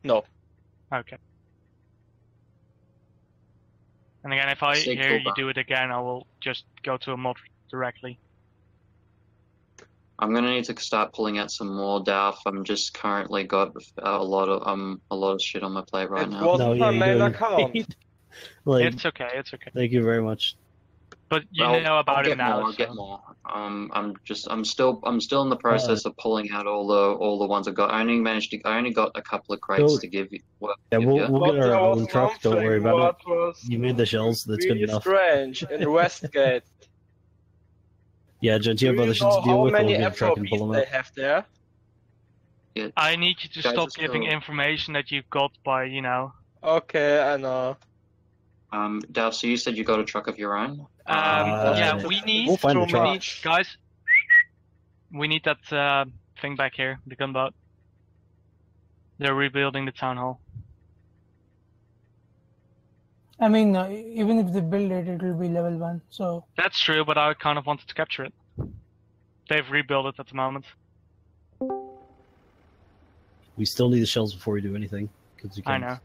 No. Okay. And again, if I Say hear you Cobra. do it again, I will just go to a mod directly. I'm gonna need to start pulling out some more DAF. I'm just currently got a lot of um a lot of shit on my plate right it now. wasn't No, yeah, you main don't. account. like, it's okay, it's okay. thank you very much. But you I'll- know about I'll it get now. More, I'll so- get more. Um, I'm just, I'm still, I'm still in the process of pulling out all the, all the ones I got. I only managed to, I only got a couple of crates So- to give you. Well, Yeah, give we'll, you. we'll get there our was own truck. Don't worry about it. You made the shells. That's good really enough. strange in Westgate. Yeah, Judge, you have Do you shit deal with. We'll many get a truck and pull them they out. have there? I need you to Guys, stop giving go. information that you got by, you know. Okay, I know. Um, Dal, so you said you got a truck of your own? Um, Uh, yeah, we need, we'll find too the truck. we need, guys. We need that uh, thing back here, the gunboat. They're rebuilding the town hall. I mean, uh, even if they build it, it will be level one. So That's true, but I kind of wanted to capture it. They've rebuilt it at the moment. We still need the shells before we do anything. 'cause we I can't- know.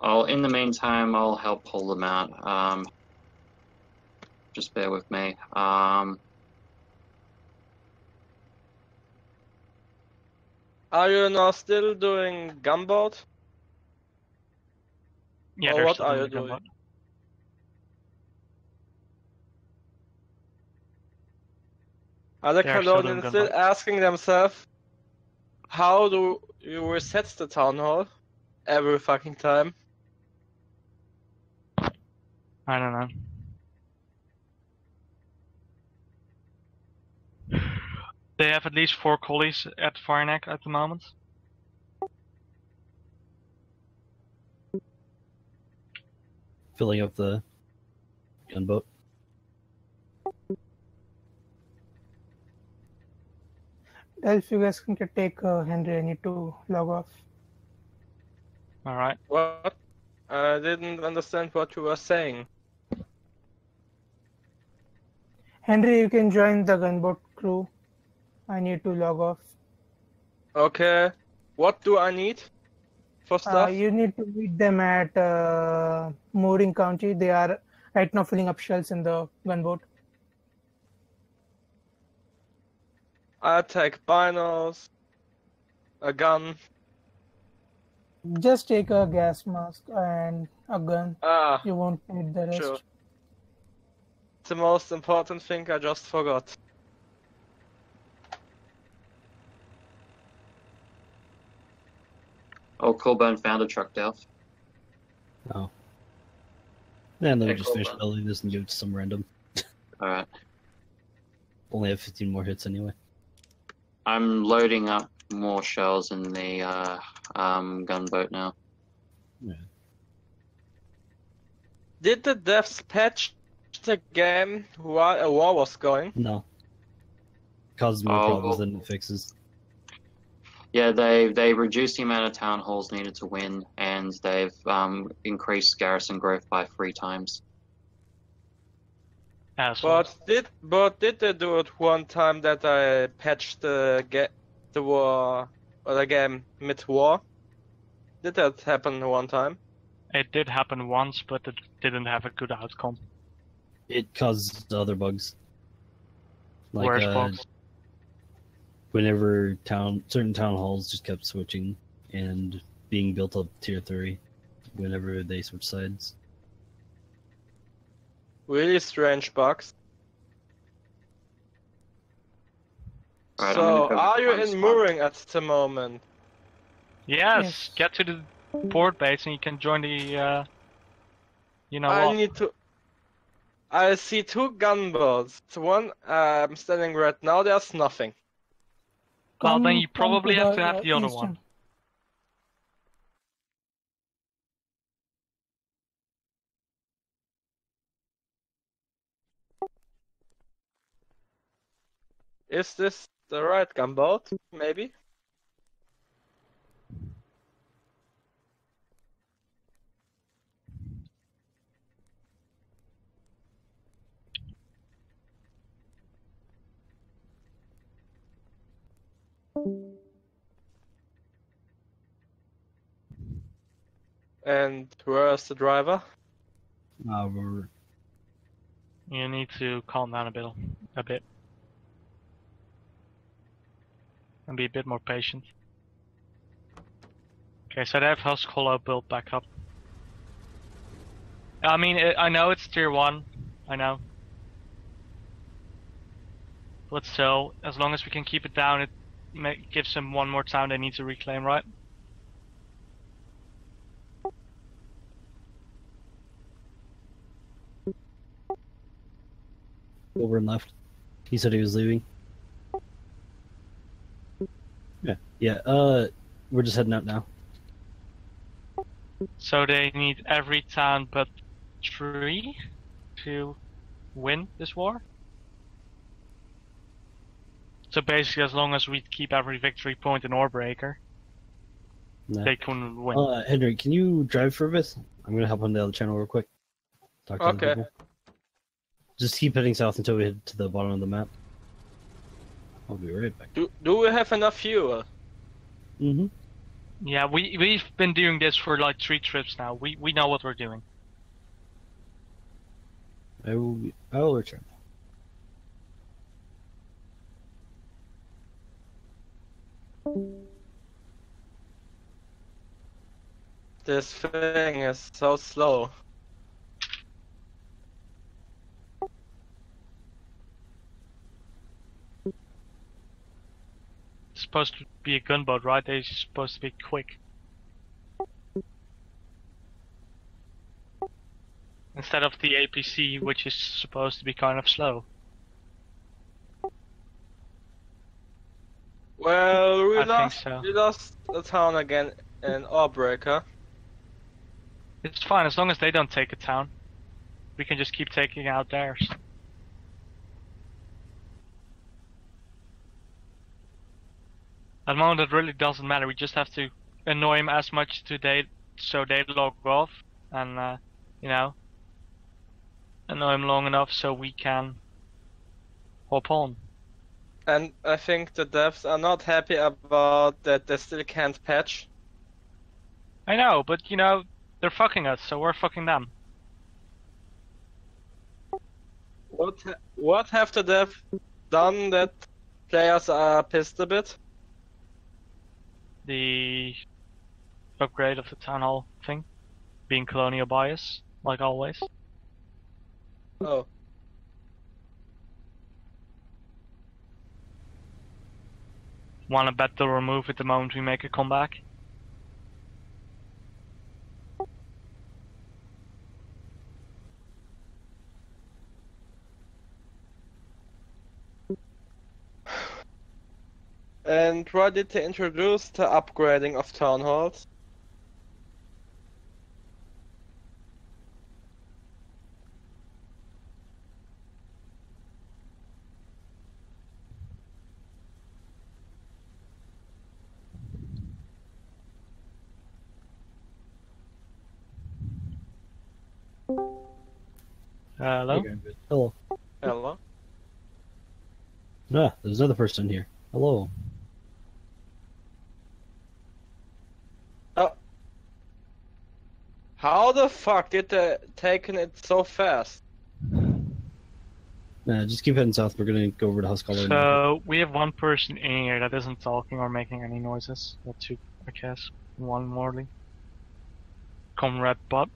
I'll, in the meantime, I'll help pull them out. Um, just bear with me. Um, Are you now still doing gunboat? Yeah, oh, they're what are you the gunboat. Are the are still doing gunboat. asking themselves how do you reset the town hall every fucking time? I don't know. They have at least four collies at Fireneck at the moment. Filling up the gunboat. Elf, you guys can take uh, Henry. I need to log off. Alright. What? I didn't understand what you were saying. Henry, you can join the gunboat crew. I need to log off. Okay. What do I need for Uh, you need to meet them at uh, Mooring County. They are right now filling up shells in the gunboat. I take binos, a gun. Just take a gas mask and a gun. Ah, You won't need the rest. sure. The most important thing I just forgot. Oh, Colburn found a truck, Delph. Oh. And then we Okay, just finish man. building this and give it to some random. Alright. Only have 15 more hits anyway. I'm loading up more shells in the uh, um, gunboat now. Did the devs patch the game while a war was going? No. Causes more Oh, problems well. than it fixes. Yeah, they they reduced the amount of town halls needed to win, and they've um, increased garrison growth by three times. Assholes. But did but did they do it one time that I patched the get the war or the game mid war? Did that happen one time? It did happen once, but it didn't have a good outcome. It caused other bugs. Like, Worse uh, bugs. Whenever town certain town halls just kept switching and being built up tier three whenever they switch sides. Really strange bugs. So are you in spawn. mooring at the moment? Yes, Yes. get to the port base and you can join the. Uh, you know I what? need to. I see two gunboats. The one I'm standing right now. There's nothing. Well, then you probably have to have uh, the other one. Is this the right gunboat? Maybe. And where's the driver? Uh, You need to calm down a bit. A bit. And be a bit more patient. Okay, so they have Huskhollow built back up. I mean, I I know it's tier 1. I know. But still, as long as we can keep it down, it ma- gives them one more town they need to reclaim, right? over and left. He said he was leaving. Yeah, yeah. Uh, we're just heading out now. So they need every town but three to win this war. So basically, as long as we keep every victory point in Oarbreaker, No. they can win. Uh, Henry, can you drive for a bit? I'm gonna hop on the other channel real quick. Talk to Okay. people. Just keep heading south until we head to the bottom of the map. I'll be right back. Do do we have enough fuel? Mm-hmm. yeah, we we've been doing this for like three trips now. We we know what we're doing. I will. Be, I will return. This thing is so slow. It's supposed to be a gunboat, right? They're supposed to be quick. Instead of the APC, which is supposed to be kind of slow. Well, we I lost so. we lost the town again in Oarbreaker. It's fine as long as they don't take a town. We can just keep taking out theirs. At the moment, it really doesn't matter. We just have to annoy him as much today, so they log off, and uh, you know, annoy him long enough so we can hop on. And I think the devs are not happy about that they still can't patch. I know, but you know, they're fucking us, so we're fucking them. What ha- what have the devs done that players are pissed a bit? The upgrade of the town hall thing, being colonial bias, like always. Oh. Wanna bet they'll remove it the moment we make a comeback? And why did they introduce the upgrading of town halls? Hello? Okay. Hello. Hello? Ah, there's another person here. Hello. Oh. How the fuck did they taken it so fast? Nah, just keep heading south. We're gonna go over to Husk Hollows. So we have one person in here that isn't talking or making any noises. Or two, I guess. One morely. Comrade Bot.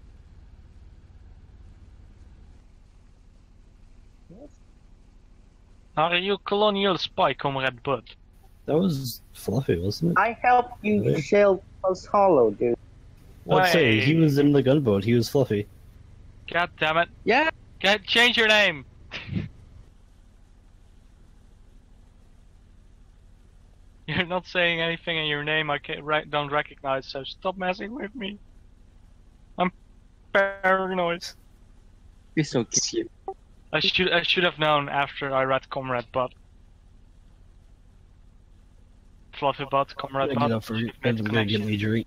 Are you colonial spy, Comrade Bud? That was Fluffy, wasn't it? I helped you Really? sail Post Hollow, dude. I'd say he was in the gunboat. He was Fluffy. God damn it. Yeah. Get change your name. You're not saying anything in your name I can, re- don't recognize, so stop messing with me. I'm paranoid. It's okay. I should I should have known after I read Comrade Butt. Fluffy Butt, Comrade Get Butt. up for made the get connection. me a drink.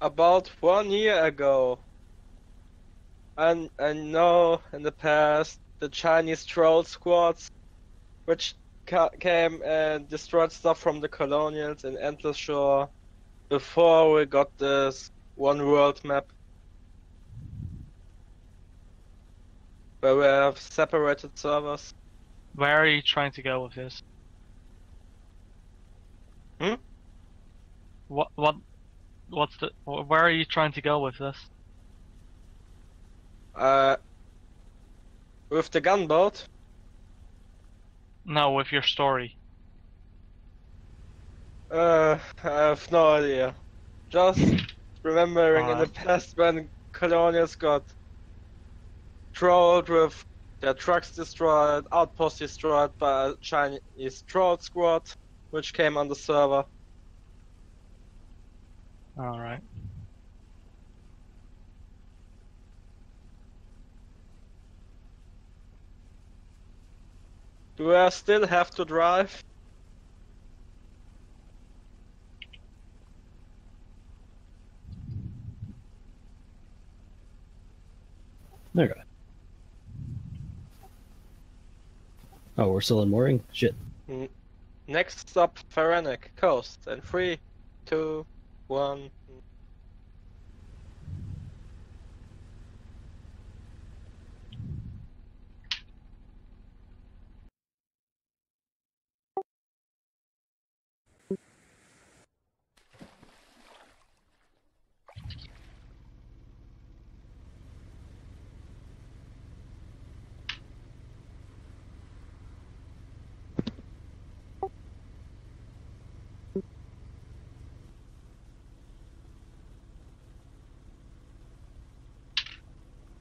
About one year ago, and I know in the past the Chinese troll squads, which ca- came and destroyed stuff from the colonials in Endless Shore, before we got this one world map. Where we have separated servers. Where are you trying to go with this? Hmm? What what what's the where are you trying to go with this? Uh, with the gunboat, No, with your story. uh, I have no idea. Just remembering in the past when colonials got trolled with their trucks destroyed, outposts destroyed by a Chinese troll squad, which came on the server. All right. Do I still have to drive? There you go. Oh, we're still in mooring? Shit. Next stop, Farranac Coast. And three, two, one.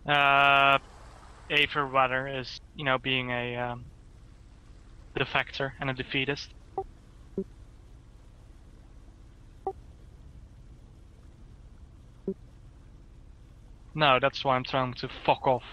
Uh, A for weather is you know being a um, defector and a defeatist. No, that's why I'm trying to fuck off.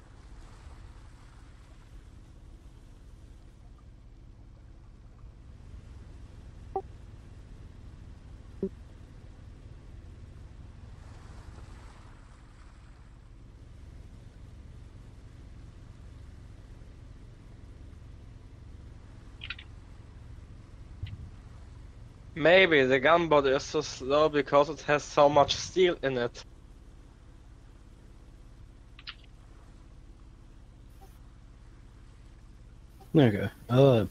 Maybe the gunboat is so slow because it has so much steel in it. Okay. Uh,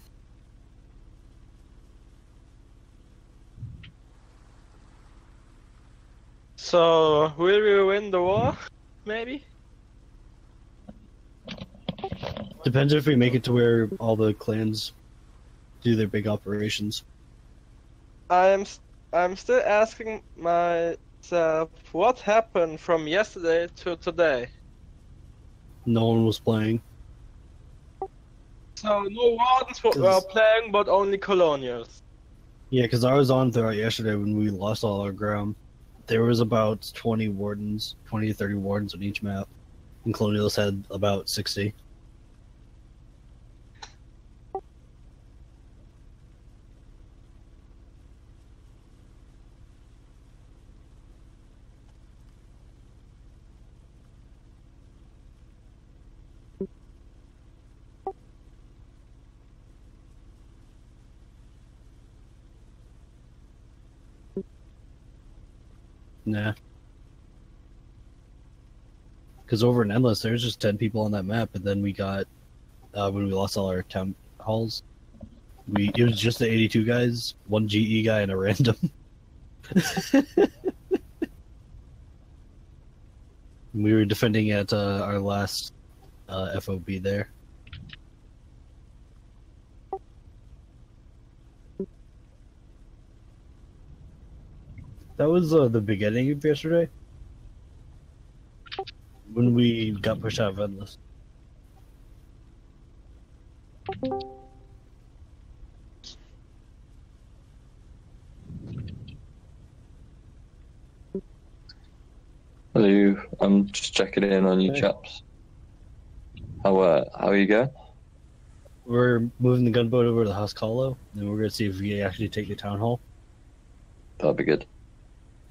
So, will we win the war? Maybe? depends if we make it to where all the clans do their big operations. I'm I'm still asking myself what happened from yesterday to today. No one was playing. So no wardens were, were uh, Cause- playing, but only colonials. Yeah, because I was on throughout yesterday when we lost all our ground. There was about 20 wardens, 20 to 30 wardens on each map. And Colonials had about 60. Nah. Because over in Endless, there's just 10 people on that map, and then we got, uh, when we lost all our town halls, we it was just the 82 guys, one GE guy, and a random. we were defending at uh, our last uh, FOB there. That was uh, the beginning of yesterday. When we got pushed out of Endless. Hello, I'm just checking in on you Hey. chaps. How uh, how are you going? We're moving the gunboat over to the House and we're gonna see if we actually take the town hall. That'd be good.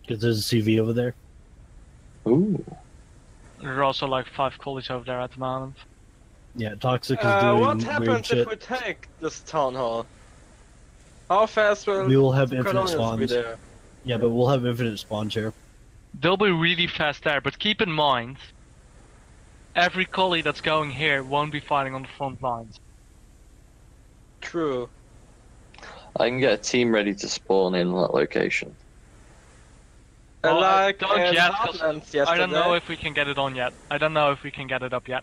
Because there's a CV over there. Ooh, There are also like five collies over there at the moment. Yeah, Toxic is Uh, doing what weird happens shit. if we take this town hall? How fast will We will have the infinite colonials be spawns. there? Yeah, but we'll have infinite spawns here. They'll be really fast there, but keep in mind, every collie that's going here won't be fighting on the front lines. True. I can get a team ready to spawn in that location. And like don't in yet, 'cause Heartlands I don't know if we can get it on yet. I don't know if we can get it up yet.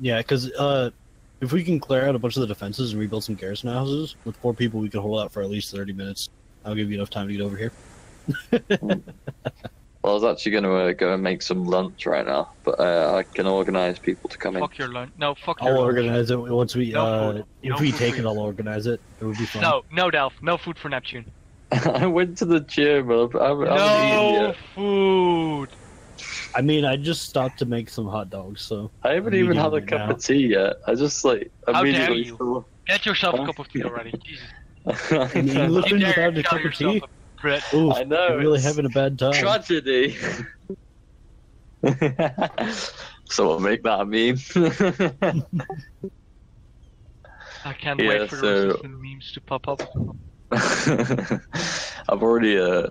Yeah, because uh, if we can clear out a bunch of the defenses and rebuild some garrison houses, with four people, we can hold out for at least 30 minutes. I'll give you enough time to get over here. Well, I was actually going to uh, go and make some lunch right now, but uh, I can organize people to come in. Fuck your lunch. No, fuck your I'll lunch. organize it once we. No uh, if No we food, take it. I'll organize it. It would be fun. No, no, Delph. No food for Neptune. I went to the gym. I haven't, I haven't eaten No food. I mean, I just stopped to make some hot dogs, so. I haven't I'm even had a cup now. of tea yet. I just like How dare you. saw. Get yourself a cup of tea already. Jesus. An Englishman You dare without a cup of tea? a Brit. Oof, I know, you're really having a bad time. Tragedy. so I'll make that a meme. I can't Yeah, wait for the so- resistant memes to pop up. I've already uh,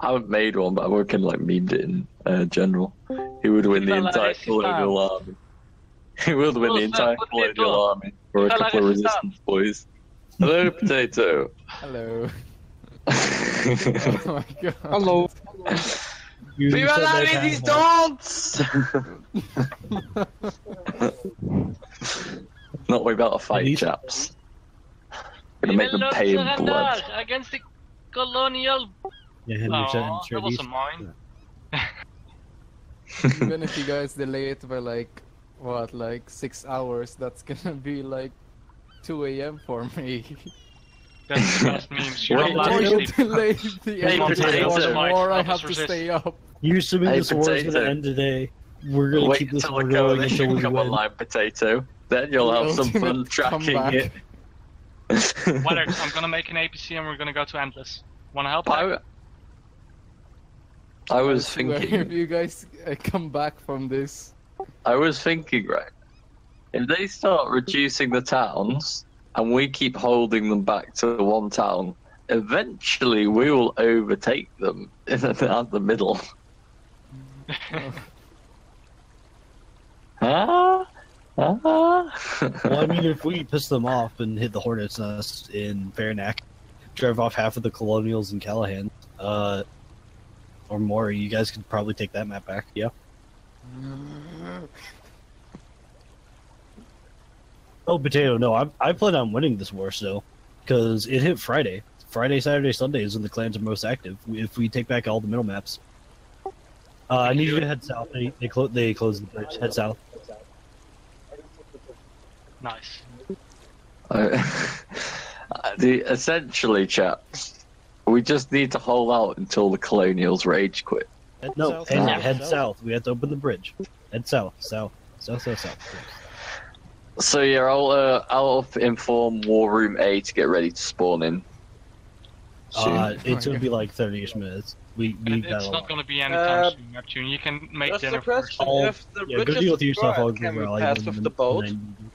I haven't made one, but I've already kind of like memed it in uh, general. Who would win the entire colonial army? Who would win the entire colonial army for a couple of resistance. resistance boys? Hello, potato. Hello. Oh my god. Hello. You Viva said la resistance! Not worry about a fight, chaps. Gonna make them pay in blood. against the colonial. Yeah, Henry Aw, said that wasn't mine. Even if you guys delay it by like what, like six hours, that's gonna be like 2 a.m. for me. That's the best memes. You're Wait, not The allowed to delay the end of the potato. war, the Might more I have to stay up. You're assuming Hey, this war is gonna end today. We're gonna Wait keep this until war the going until coalition we come win. online, potato. Then you'll have some fun tracking it. Whether I'm gonna make an APC and we're gonna go to Endless. Wanna help? I, I was thinking. if you guys uh, come back from this, I was thinking, right? If they start reducing the towns and we keep holding them back to one town, eventually we will overtake them in the, out the middle. Huh? Huh? well, I mean, if we piss them off and hit the Hornet's Nest in Farranac, drive off half of the Colonials in Callahan, uh, or more, you guys could probably take that map back. Yeah. Oh, potato. No, I I plan on winning this war still, because it hit Friday. Friday, Saturday, Sunday is when the clans are most active. If we take back all the middle maps. Uh, I need you to head south. They they, clo- they close the bridge. Head south. Nice. Uh, the essentially, chaps, we just need to hold out until the colonials rage quit. Head no, head, head south. We have to open the bridge. Head south, south, south, south, south. So yeah, I'll uh, I'll inform War Room A to get ready to spawn in. Soon. Uh, it's gonna be like thirty-ish minutes. We we And got it's not going to be anytime Uh, soon, Neptune. You can make a dinner question: first. If the Yeah, bridge go deal with yourself. I'll destroyed, give can we Raleigh pass with the boat? then-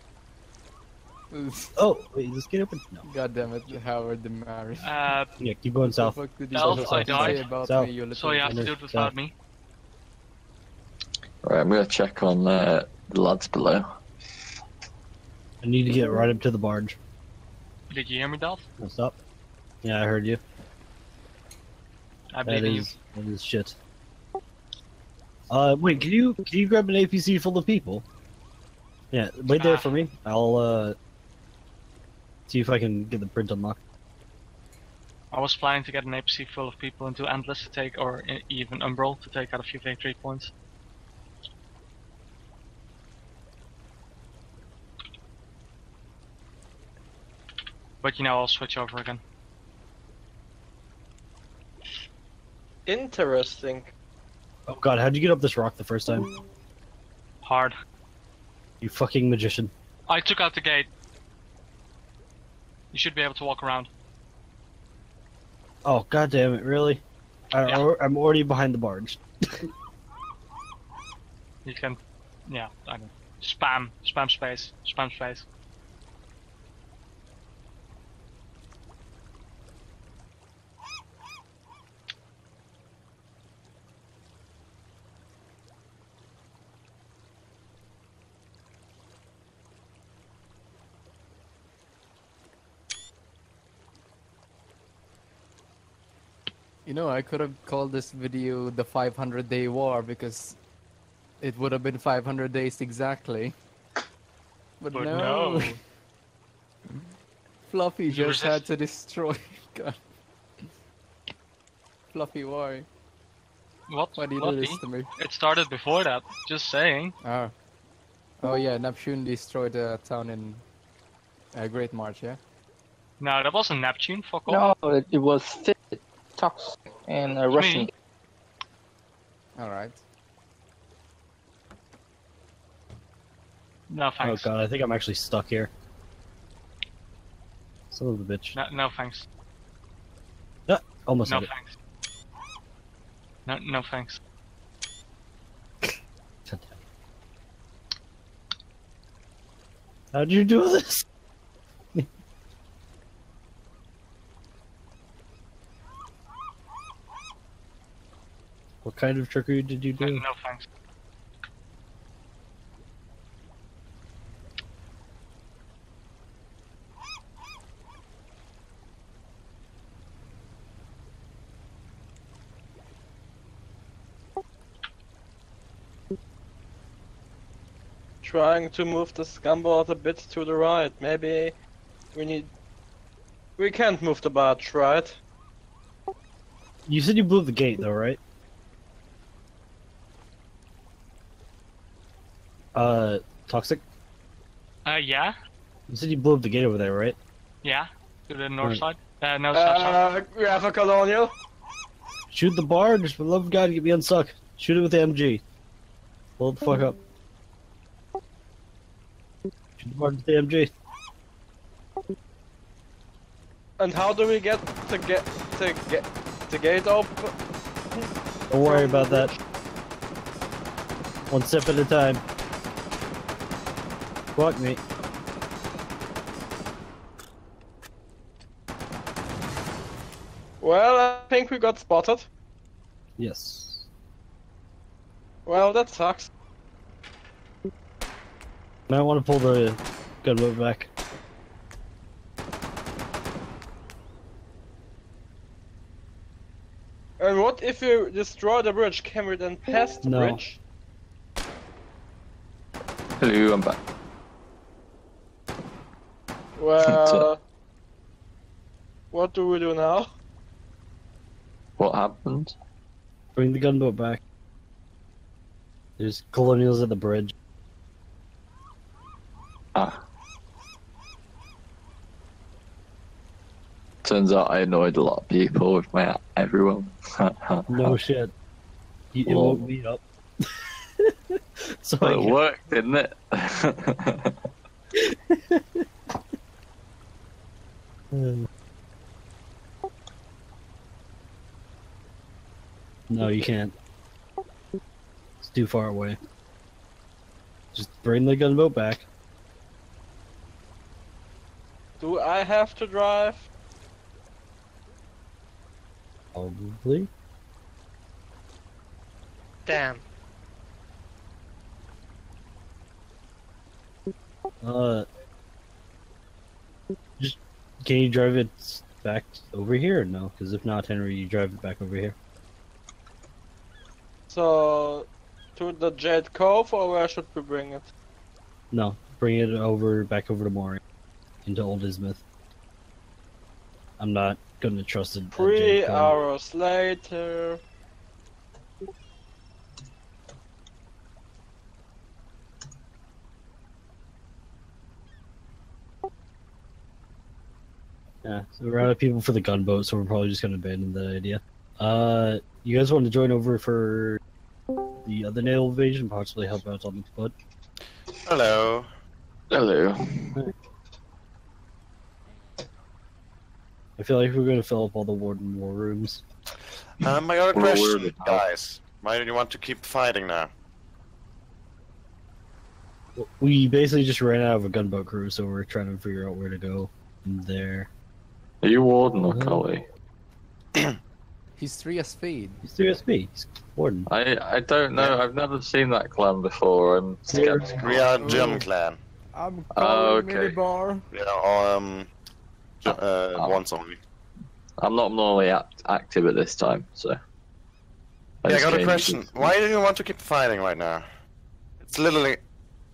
Oh, wait, is this get open? No. God damn it, Howard the Mary. Uh, Yeah, keep going south. What the fuck did you Elf, just I have say died. about South. me, you little so you have to South. do it without me. Right, I'm gonna check on uh, the lads below. I need to get right up to the barge. Did you hear me, Dolph? What's up? Yeah, I heard you. I That believe you. is that is shit. Uh, wait, can you can you grab an APC full of people? Yeah, wait there Ah. for me. I'll uh see if I can get the print unlocked. I was planning to get an APC full of people into Endless to take, or even Umbral to take out a few victory points. But you know, I'll switch over again. Interesting. Oh god, how'd you get up this rock the first time? Hard. You fucking magician. I took out the gate. You should be able to walk around. Oh god damn it, really? I, Yeah. I'm already behind the barge. You can, yeah, I know. Spam, spam space, spam space. You know, I could have called this video the 500 Day War because it would have been 500 days exactly. But, But no. no. Fluffy You just had to destroy. God. Fluffy, why? What? Why do you do Fluffy? this to me? It started before that. Just saying. Oh. Oh yeah, Neptune destroyed a town in uh, Great March, yeah? No, that wasn't Neptune. Fuck off. No, it, it was Fit, Toxic, and uh, Russian. Alright. No thanks. Oh god, I think I'm actually stuck here. Son of a bitch. No, no thanks. Almost No had it. thanks. No, no thanks. How'd you do this? What kind of trickery did you do? no thanks. Trying to move the scumboard a bit to the right. Maybe we need. We can't move the barge, right? You said you blew the gate though, right? Uh, toxic. Uh, yeah, You said you blew up the gate over there, right? yeah. To the north Right. side. Uh, no, south side. Uh, we have colonial. Shoot the barge. For the love of God, get me unstuck. Shoot it with the MG. Blow the fuck up. Shoot the barge with the MG. And how do we get to get to get the gate open? Don't worry about that. One step at a time. Fuck me. Well, I think we got spotted. Yes. Well, that sucks. Might want to pull the gunboat back. And what if we destroy the bridge? Can we then pass the No. bridge? Hello, I'm back. Well, what do we do now? What happened? Bring the gunboat back. There's colonials at the bridge. Ah. Turns out I annoyed a lot of people with my everyone. No shit. You, it Well- won't meet up. so Well, it worked, didn't it? No, you can't. It's too far away. Just bring the gunboat back. Do I have to drive? Probably. Damn. Uh, just can you drive it back over here or no? Because if not, Henry, you drive it back over here. So, to the Jade Cove, or where should we bring it? No, bring it over back over to Mooring into Old Ismith. I'm not going to trust it. Three hours later. Yeah, so we're out of people for the gunboat, so we're probably just going to abandon that idea. Uh, you guys want to join over for the other naval invasion, possibly help out on the foot? Hello. Hello. I feel like we're going to fill up all the warden war rooms. Um, I got a question, guys. Why do you want to keep fighting now? We basically just ran out of a gunboat crew, so we're trying to figure out where to go from there. Are you Warden or Cully? He's three as Fade. He's 3SB. He's warden. I I don't know. I've never seen that clan before. I'm skeptical. We are Gem Clan. I'm Oh, okay. minibar. We are um, ge- uh, Oh. once only. I'm not normally act- active at this time, so. Yeah, I got a question. because- Why do you want to keep fighting right now? It's literally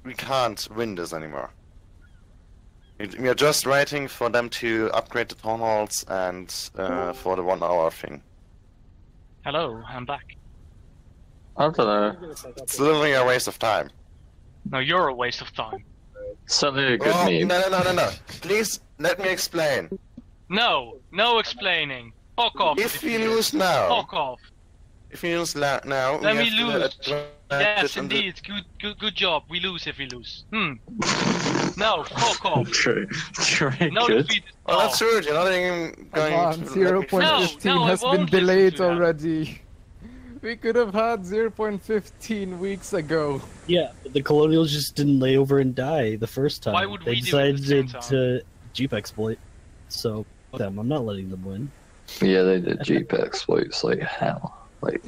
we can't win this anymore. We- We are just waiting for them to upgrade the town halls and uh, for the one hour thing. Hello, I'm back. I don't know. It's literally a waste of time. No, you're a waste of time. Certainly a good Oh, meme. no, no, no, no, no. Please let me explain. No, no explaining. Fuck off. If we lose now, Fuck off. If we lose la- now, Then we have the lose. Yes, on the- indeed. Good, good, good job. We lose if we lose. Hmm. No, fuck off. True. True. No good. defeat. Oh, that's rude. You're not even going Come on, to let me zero finish. point No, no, has been delayed already. We could have had 0.15 weeks ago. Yeah, but the colonials just didn't lay over and die the first time. Why would they we do it at the same decided time? to Jeep exploit. So, them. I'm not letting them win. Yeah, they did Jeep exploits like hell. Like,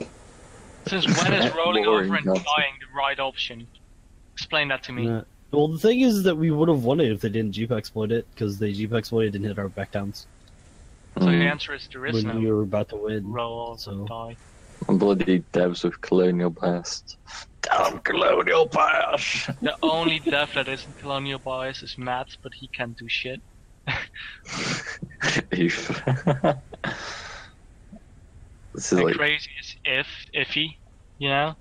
Since when is rolling over and nonsense. dying the right option? Explain that to me. Uh, well, the thing is that we would have won it if they didn't Jeep exploit it, because they Jeep exploited and hit our backdowns So the mm, answer is there is when no we were about to win. roll so- die. bloody devs with colonial past. Damn colonial past! The only dev that isn't colonial bias is Matt, but he can't do shit. If- this is And like, crazy is if iffy, you know.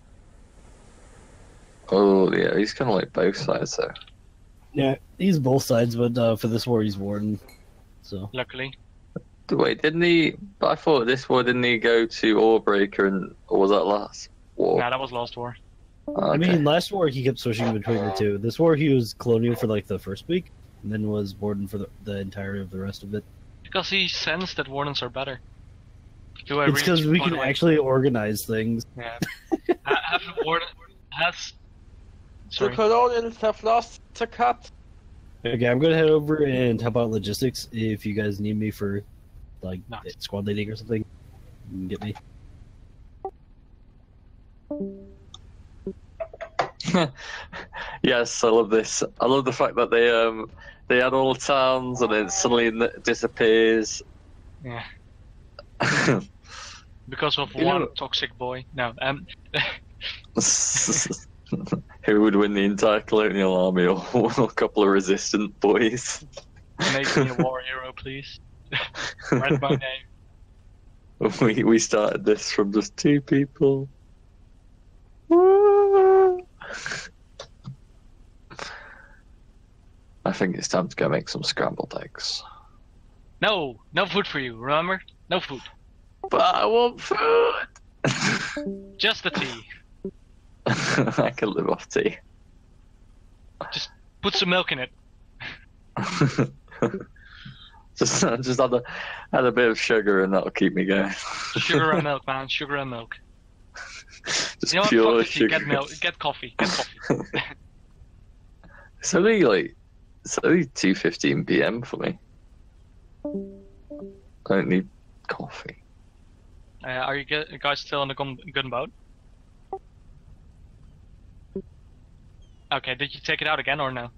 oh yeah, he's kind of like both sides though. Yeah, he's both sides, but uh, for this war, he's warden. So, Luckily, Wait, didn't he? But I thought this war didn't he go to Oarbreaker and or was that last war? nah, that was Lost War. Okay. I mean, last war he kept switching between the two. This war he was colonial for like the first week, and then was warden for the, the entirety of the rest of it. Because he sensed that wardens are better. Do I It's because we can the actually organize things. Yeah. Ha- have the warden has. The colonials have lost the cut. Okay, I'm gonna head over and help out logistics if you guys need me for like Nice. squad leading or something. You can get me. yes, I love this. I love the fact that they um they had all the towns and then suddenly it disappears. Yeah. Because of You one know- toxic boy. No, um, Who would win the entire colonial army or a couple of resistant boys? make me a war hero, please. Write my name. We we started this from just two people. I think it's time to go make some scrambled eggs. No, no food for you. Remember? No food. But I want food. Just the tea. I can live off tea. Just put some milk in it. just just add a add a bit of sugar and that'll keep me going. Sugar and milk, man. Sugar and milk. just You know pure tea. sugar. Get milk. Get coffee. Get coffee. It's only like it's only two fifteen PM for me. I don't need coffee. Uh, are you guys still on the gun gunboat? Okay. Did you take it out again or no?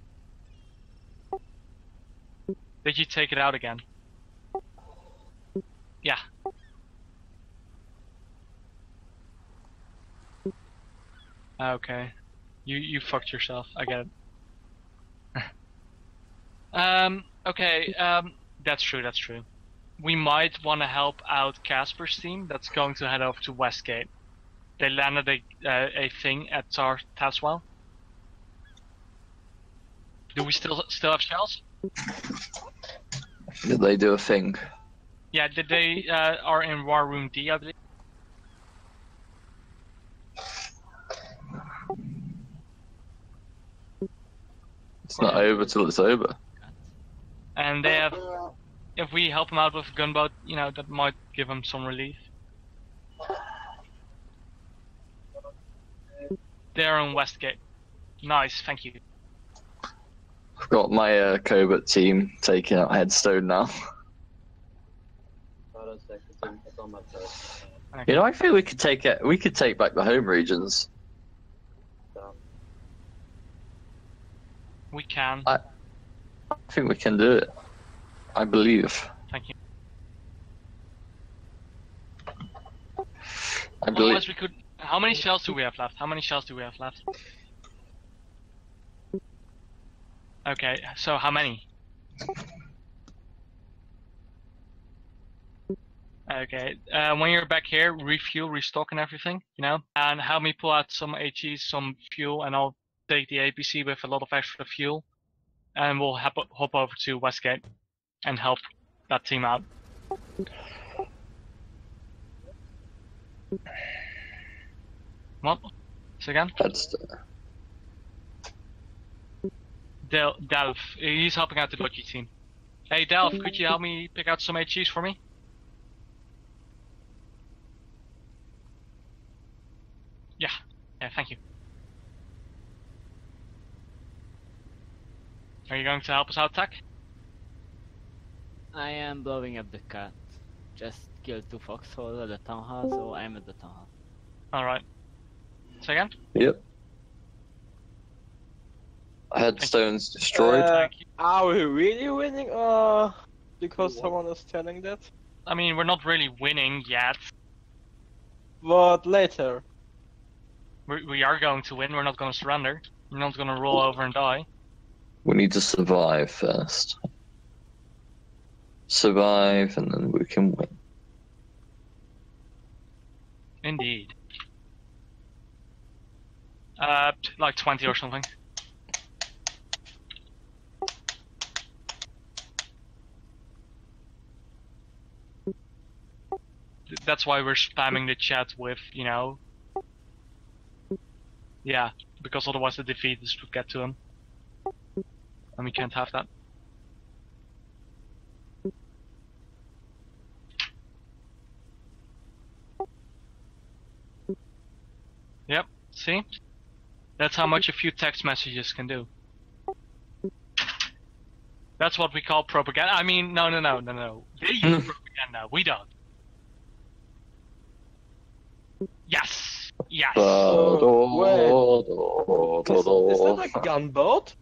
Did you take it out again? Yeah. Okay. You you fucked yourself. I get it. um. Okay. Um. That's true. That's true. We might want to help out Casper's team. That's going to head over to Westgate. They landed a uh, a thing at Tar Taswell. Do we still still have shells? Did they do a thing? Yeah. Did they uh, are in War Room D? I believe. It's not over till it's over. And they have. If we help them out with a gunboat, you know, that might give them some relief. They're in Westgate. Nice, thank you. I've got my uh, Covert team taking out Headstone now. You know, I think we could take it. We could take back the home regions. We can. I, I think we can do it. I believe. Thank you. I believe. Otherwise, we could. How many shells do we have left? How many shells do we have left? Okay, so how many? Okay, uh, when you're back here, refuel, restock, and everything, you know, and help me pull out some HEs, some fuel, and I'll take the APC with a lot of extra fuel, and we'll hop, hop over to Westgate and help that team out. What? Say again? Headstone. Del Delph, he's helping out the Dodgy team. Hey Delph, could you help me pick out some HEs for me? Yeah, yeah, thank you. Are you going to help us out, Tack? I am blowing up the cat. Just killed two foxholes at the town hall, so I'm at the town hall. Alright. Say again? Yep. Headstone's destroyed. Uh, are we really winning? Uh, because someone is telling that. I mean, we're not really winning yet. But later. We, we are going to win, we're not going to surrender. We're not going to roll over and die. We need to survive first. Survive, and then we can win. Indeed. Uh, like 20 or something. That's why we're spamming the chat with, you know. Yeah, because otherwise the defeaters would get to him. And we can't have that. Yep, see? That's how much a few text messages can do. That's what we call propaganda. I mean, no, no, no, no, no. They use propaganda. We don't. Yes. Yes. Oh, Is, is that a gunboat?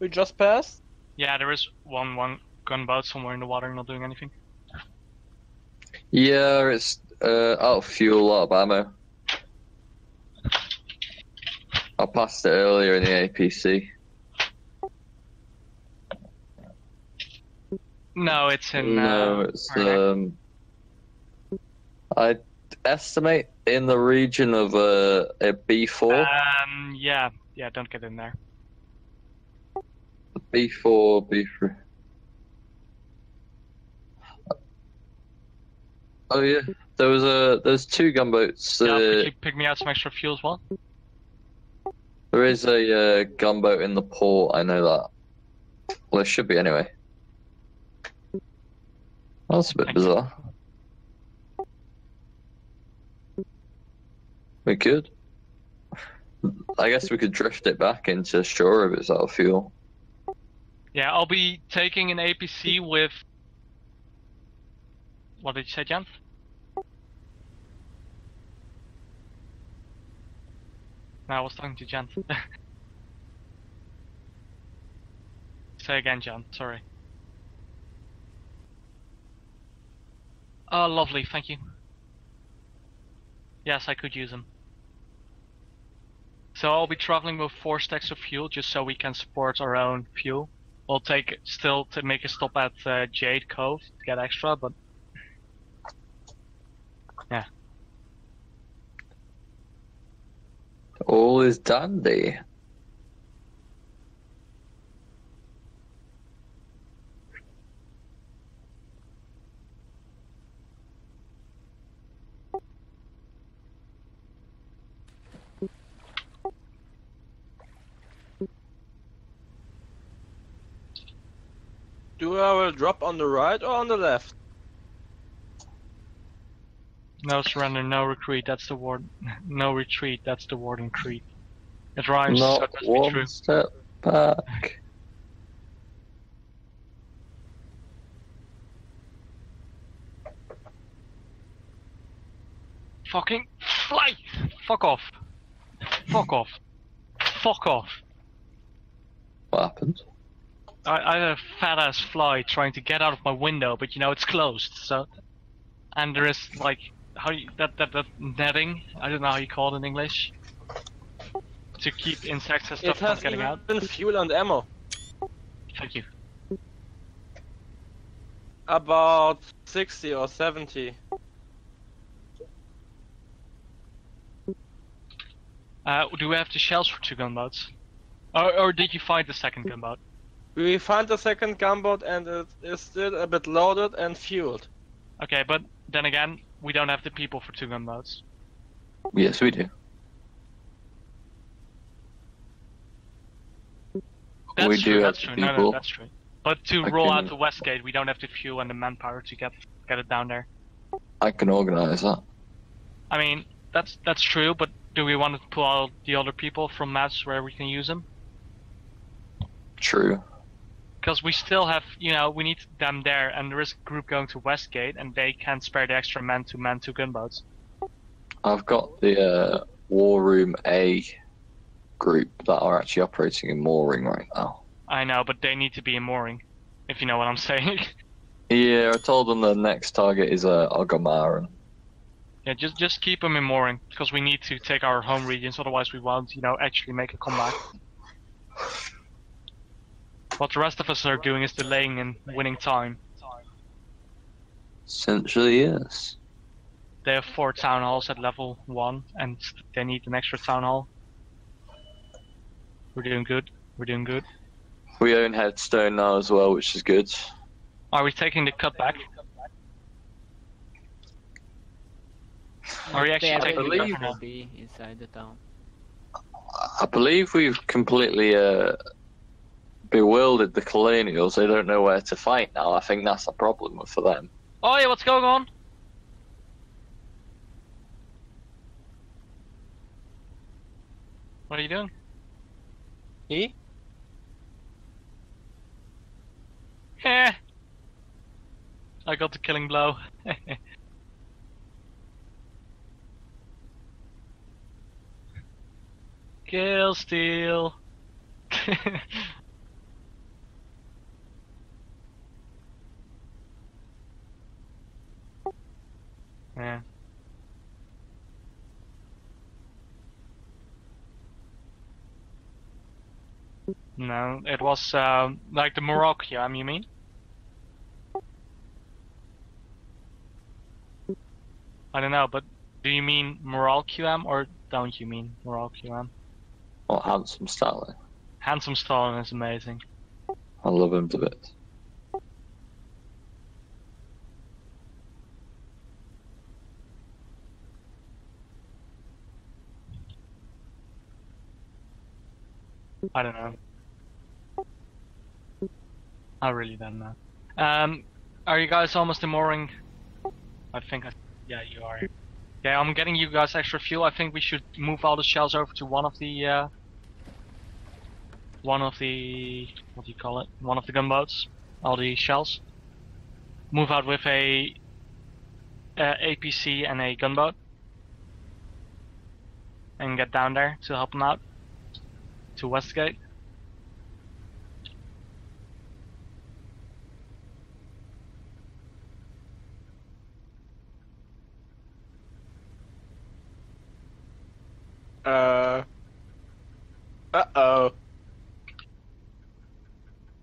We just passed? Yeah, there is one one gunboat somewhere in the water, not doing anything. Yeah, it's uh, out of fuel, out of ammo. I passed it earlier in the APC. No, it's in. no, uh, it's um. I estimate in the region of uh, a B4. Um, yeah, yeah. Don't get in there. B4, B3. Oh yeah, there was a there's two gunboats. Yeah, Uh, could you pick me out some extra fuel as well? There is a uh, gunboat in the port. I know that. Well, there should be anyway. That's a bit bizarre. We could. I guess we could drift it back into shore if it's out of fuel. Yeah, I'll be taking an APC with. What did you say, Jan? No, I was talking to Jan. say again, Jan. Sorry. Oh, lovely. Thank you. Yes, I could use them. So I'll be traveling with four stacks of fuel just so we can support our own fuel. We'll take still to make a stop at uh, Jade Cove to get extra, but yeah. All is dandy. Do our drop on the right or on the left? No surrender, no retreat. That's the ward. No retreat. That's the warden creed. It rhymes. so it must be one true. step back. Fucking fly! Fuck off! Fuck off! Fuck off! What happened? I, I had a fat ass fly trying to get out of my window, but you know it's closed. So, and there is like how you, that that that netting. I don't know how you call it in English. To keep insects and stuff from getting out. even fuel and ammo. Thank you. About 60 or 70. Uh, do we have the shells for two gunboats? Or, or did you find the second gunboat? We found the second gunboat and it is still a bit loaded and fueled. Okay, but then again, we don't have the people for two gunboats. Yes, we do. That's we true, do that's have true. No, no, that's true. But to I roll out can- the west gate, we don't have the fuel and the manpower to get get it down there. I can organise that. I mean, that's that's true, but do we want to pull out the other people from maps where we can use them? True. Because we still have, you know, we need them there, and there is a group going to Westgate, and they can't spare the extra men to man two gunboats. I've got the uh, War Room A group that are actually operating in mooring right now. I know, but they need to be in mooring, if you know what I'm saying. Yeah, I told them the next target is uh, Ogmaran. yeah, just just keep them in mooring, because we need to take our home regions, otherwise we won't, you know, actually make a comeback. What the rest of us are doing is delaying and winning time. Essentially, yes. They have four town halls at level one, and they need an extra town hall. We're doing good. We're doing good. We own Headstone now as well, which is good. Are we taking the cut back? Are we actually taking the already cut believe- for now? will be inside the town. I believe we've completely uh, bewildered the colonials. They don't know where to fight now. I think that's a problem for them. Oh yeah, what's going on? What are you doing? He? Eh. I got the killing blow. Kill steal. yeah. No, it was um, like the Morocco, you mean? I don't know, but do you mean Moral QM or don't you mean Moral QM? Or handsome Stalin. Handsome Stalin is amazing. I love him to bits. I don't know. I really don't know. Um, are you guys almost in? I think I, yeah, you are. Yeah, I'm getting you guys extra fuel. I think we should move all the shells over to one of the, uh, one of the, what do you call it? One of the gunboats. All the shells. Move out with a, uh, APC and a gunboat. And get down there to help them out. To Westgate. Uh. Uh oh.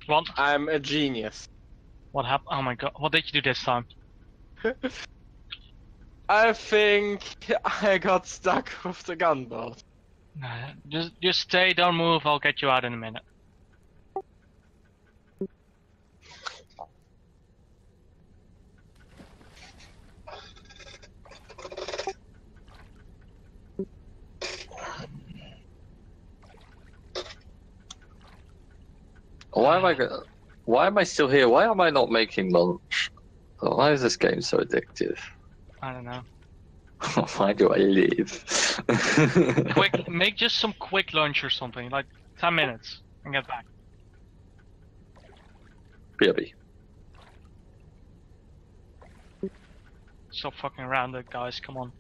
What? I'm a genius. What happened? Oh my god, what did you do this time? I think I got stuck with the gunboat. Nah, Just, just stay, don't move, I'll get you out in a minute. Why am I Why am I still here? Why am I not making lunch? Why is this game so addictive? I don't know. Why do I live? Quick, make just some quick lunch or something, like 10 minutes, and get back. BRB. Stop fucking around it, guys, come on.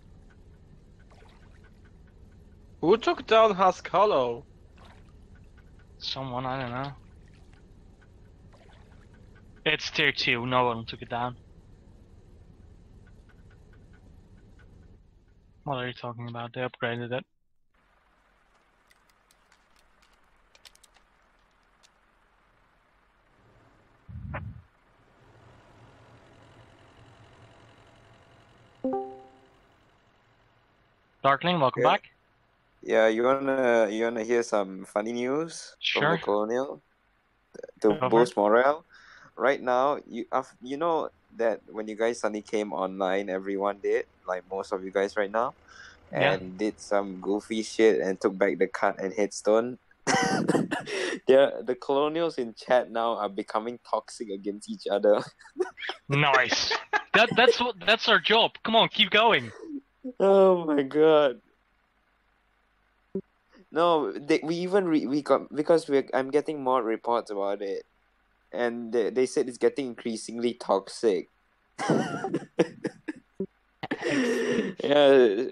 Who took down Husk Hollow? Someone, I don't know. It's tier 2, no one took it down. What are you talking about? They upgraded it. Darkling, welcome Yeah. back. Yeah, you wanna you wanna hear some funny news from the colonial to for boost morale? Right now, you you know that when you guys suddenly came online, everyone did like most of you guys right now, Yeah. and did some goofy shit and took back the cut and headstone. yeah, the colonials in chat now are becoming toxic against each other. Nice. that that's what that's our job. Come on, keep going. Oh my god. No, they, we even re- we got because we I'm getting more reports about it, and they, they said it's getting increasingly toxic. yeah,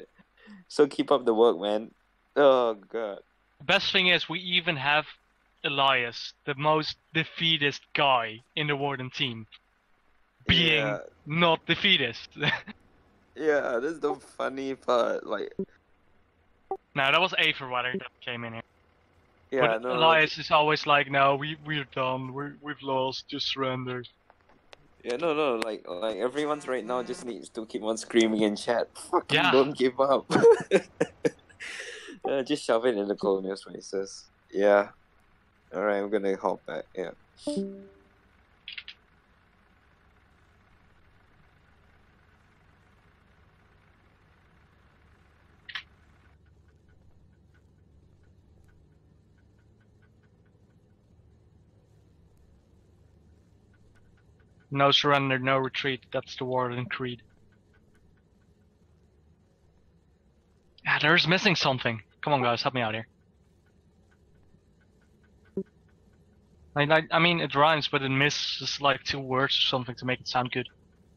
so keep up the work, man. Oh god. The best thing is we even have Elias, the most defeatist guy in the Warden team, being Yeah. not defeatist. Yeah, that's the funny part. Like, no, that was a Aetherweather that came in here. Yeah, but no, Elias is always like, no, we we're done. We we've lost. Just surrender. yeah, no, no. Like, like everyone's right now just needs to keep on screaming in chat. Fucking Yeah. don't give up. uh, just shove it in the colonial spaces. Yeah. All right, I'm gonna hop back. Yeah. No surrender, no retreat. That's the Warden creed. Yeah, there's missing something. Come on, guys, help me out here. Like, like, I mean, it rhymes, but it misses like two words or something to make it sound good.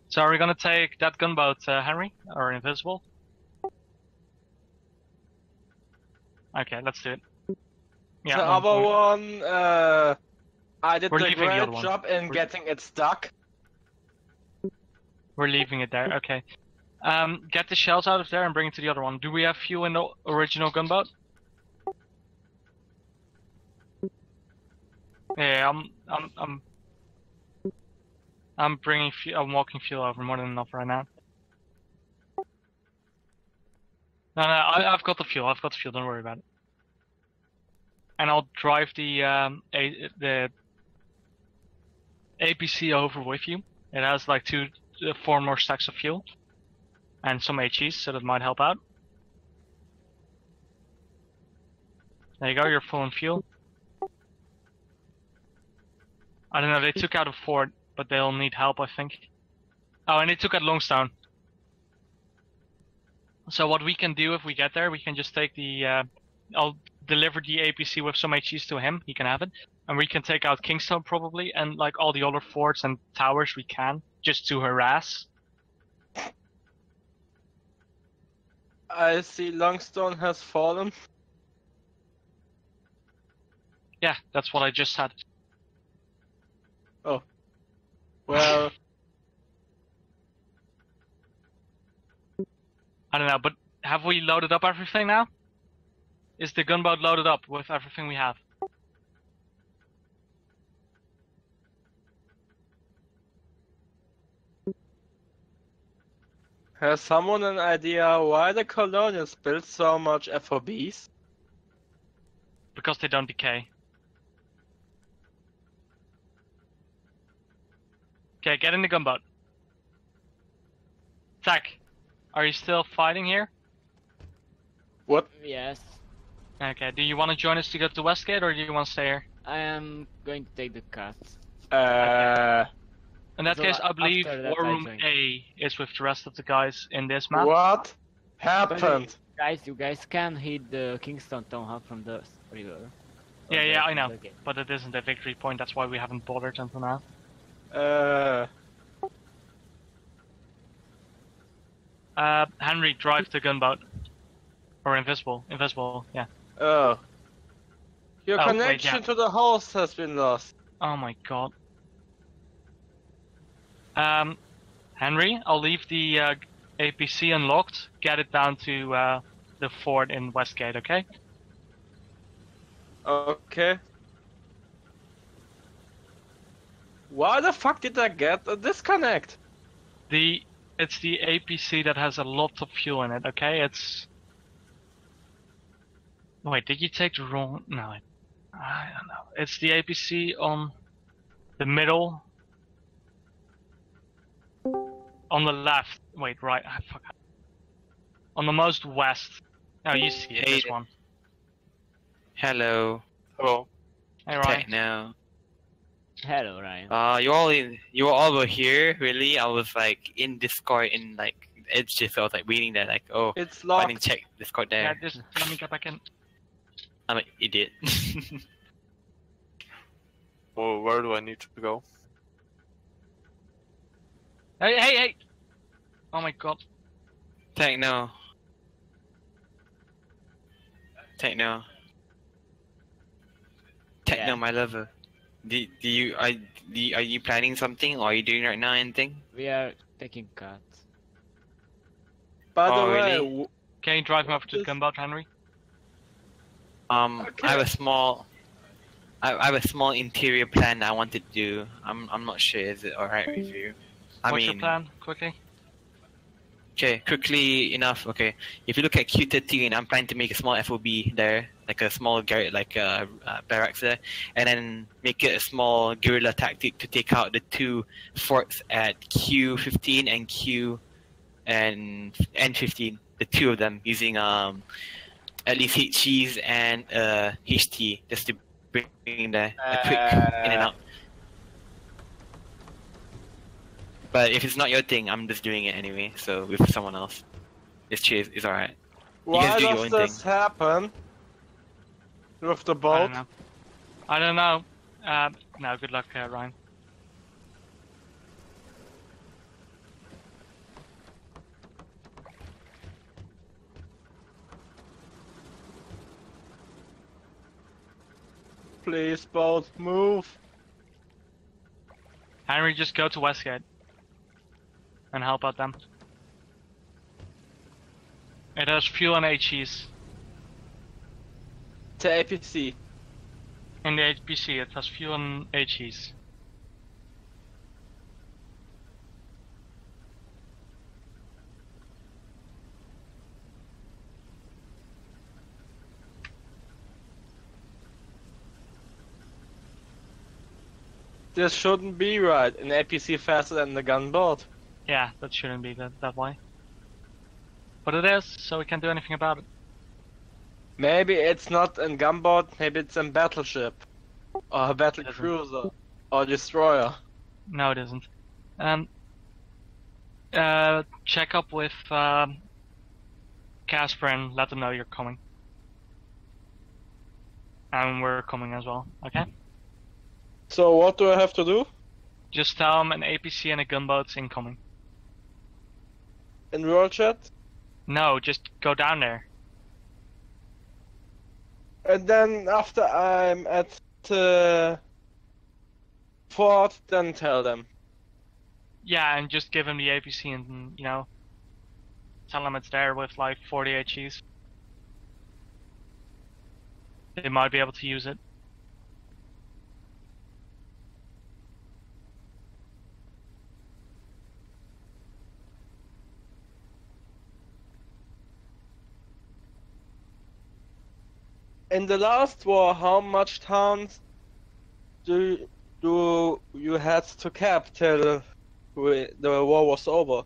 So are we gonna take that gunboat, uh, Henry, or invisible? Okay, let's do it. Yeah, the other one, uh, I did We're the great job in We're- getting it stuck. We're leaving it there. Okay. Um, get the shells out of there and bring it to the other one. Do we have fuel in the original gunboat? Yeah, I'm, I'm, I'm, I'm bringing, I'm walking fuel over more than enough right now. No, no, I, I've got the fuel. I've got the fuel. Don't worry about it. And I'll drive the um, a, the APC over with you. It has like two, four more stacks of fuel, and some HEs, so that might help out. There you go. You're full on fuel. I don't know. They took out a fort, but they'll need help, I think. Oh, and they took out Longstone. So what we can do if we get there, we can just take the. Uh, I'll deliver the APC with some HEs to him. He can have it, and we can take out Kingstone probably, and like all the other forts and towers we can, just to harass. I see Longstone has fallen. Yeah, that's what I just said. Oh. Well, I don't know, but have we loaded up everything now? Is the gunboat loaded up with everything we have? Has someone an idea why the colonials built so much FOBs? Because they don't decay. Okay, get in the gunboat. Zach, are you still fighting here? What? Yes, Okay, do you want to join us to go to Westgate or do you want to stay here? I am going to take the cut. Uh, In that So case, I believe that, War Room. A is with the rest of the guys in this map. what happened? Guys, you guys can hit the Kingstone Town Hall from the river. Yeah, Or yeah, I know. But it isn't a victory point, that's why we haven't bothered until now. Uh, Uh, Henry, drive the gunboat. Or invisible. Invisible, yeah. oh. Your Oh, wait, connection yeah. to the host has been lost. Oh my god. Um, Henry, I'll leave the uh, APC unlocked. Get it down to uh, the fort in Westgate, okay? Okay. Why the fuck did I get a disconnect? The it's the APC that has a lot of fuel in it, okay? It's Wait, did you take the wrong no I I don't know. It's the APC on the middle on the left. Wait, right. ah, fuck. On the most west. No, you see it, this one. Hello. Hello. Hey, Ryan. Techno. Hello, Ryan. Uh, you all in, you all were here, really? I was like in Discord in like it just I was like waiting there, like oh, It's I didn't check Discord Yeah, there. just let me get back in. I'm an idiot. Well, where do I need to go? Hey, hey, hey! Oh my god. Techno. Techno. Techno, Yeah. my lover. Do, do you are do you, are you planning something or are you doing right now anything? We are taking cut. By the Oh, way, really? Can you drive me over to the Just- gunboat, Henry? Um, I have a small, I, I have a small interior plan I wanted to do. I'm I'm not sure is it alright with you. I What's mean, your plan, quickly? okay, quickly enough. Okay, if you look at Q13, I'm planning to make a small FOB there, like a small garret, like a uh, barracks there, and then make it a small guerrilla tactic to take out the two forts at Q15 and Q and N15, the two of them using um at least HEs and uh HT just to bring in the a quick in and out. But if it's not your thing, I'm just doing it anyway. So with someone else, it's cheers. It's alright. You why guys do your does own this happen? With the I boat? don't know. I don't know. Uh, no, good luck, uh, Ryan. Please, both move. Henry, just go to Westgate and help out them. It has fuel and HEs. To APC. In the HPC, it has fuel and HEs. This shouldn't be right. An APC faster than the gunboat. Yeah, that shouldn't be that, that way. But it is, so we can't do anything about it. Maybe it's not a gunboat, maybe it's a battleship. Or a battle cruiser. Or destroyer. No, it isn't. Um, uh, check up with um, Casper and let them know you're coming. And we're coming as well, okay? So what do I have to do? Just tell them an APC and a gunboat's incoming. In roll chat? No, just go down there. And then after I'm at the fort, then tell them. Yeah, and just give them the APC and, you know, tell them it's there with like 40 HEs. They might be able to use it. In the last war, how much towns do do you had to cap till we, the war was over?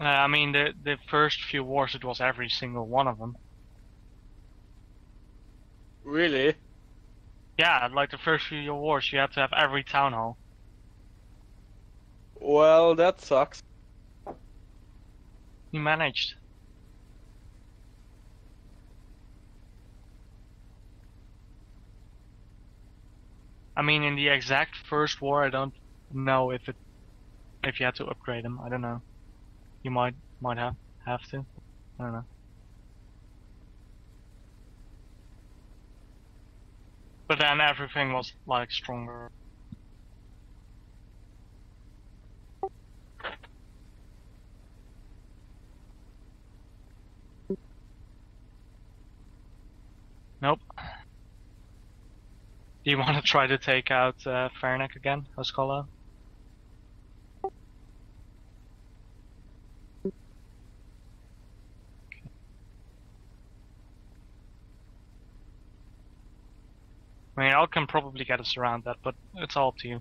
Uh, I mean, the the first few wars, it was every single one of them. Really? Yeah, like the first few wars, you had to have every town hall. Well, that sucks. You managed. I mean, in the exact first war, I don't know if it if you had to upgrade them. I don't know. You might might have have to. I don't know. But then everything was like stronger. Nope. Do you want to try to take out uh, Farranac again, Hoskola? I mean, Al can probably get us around that, but it's all up to you.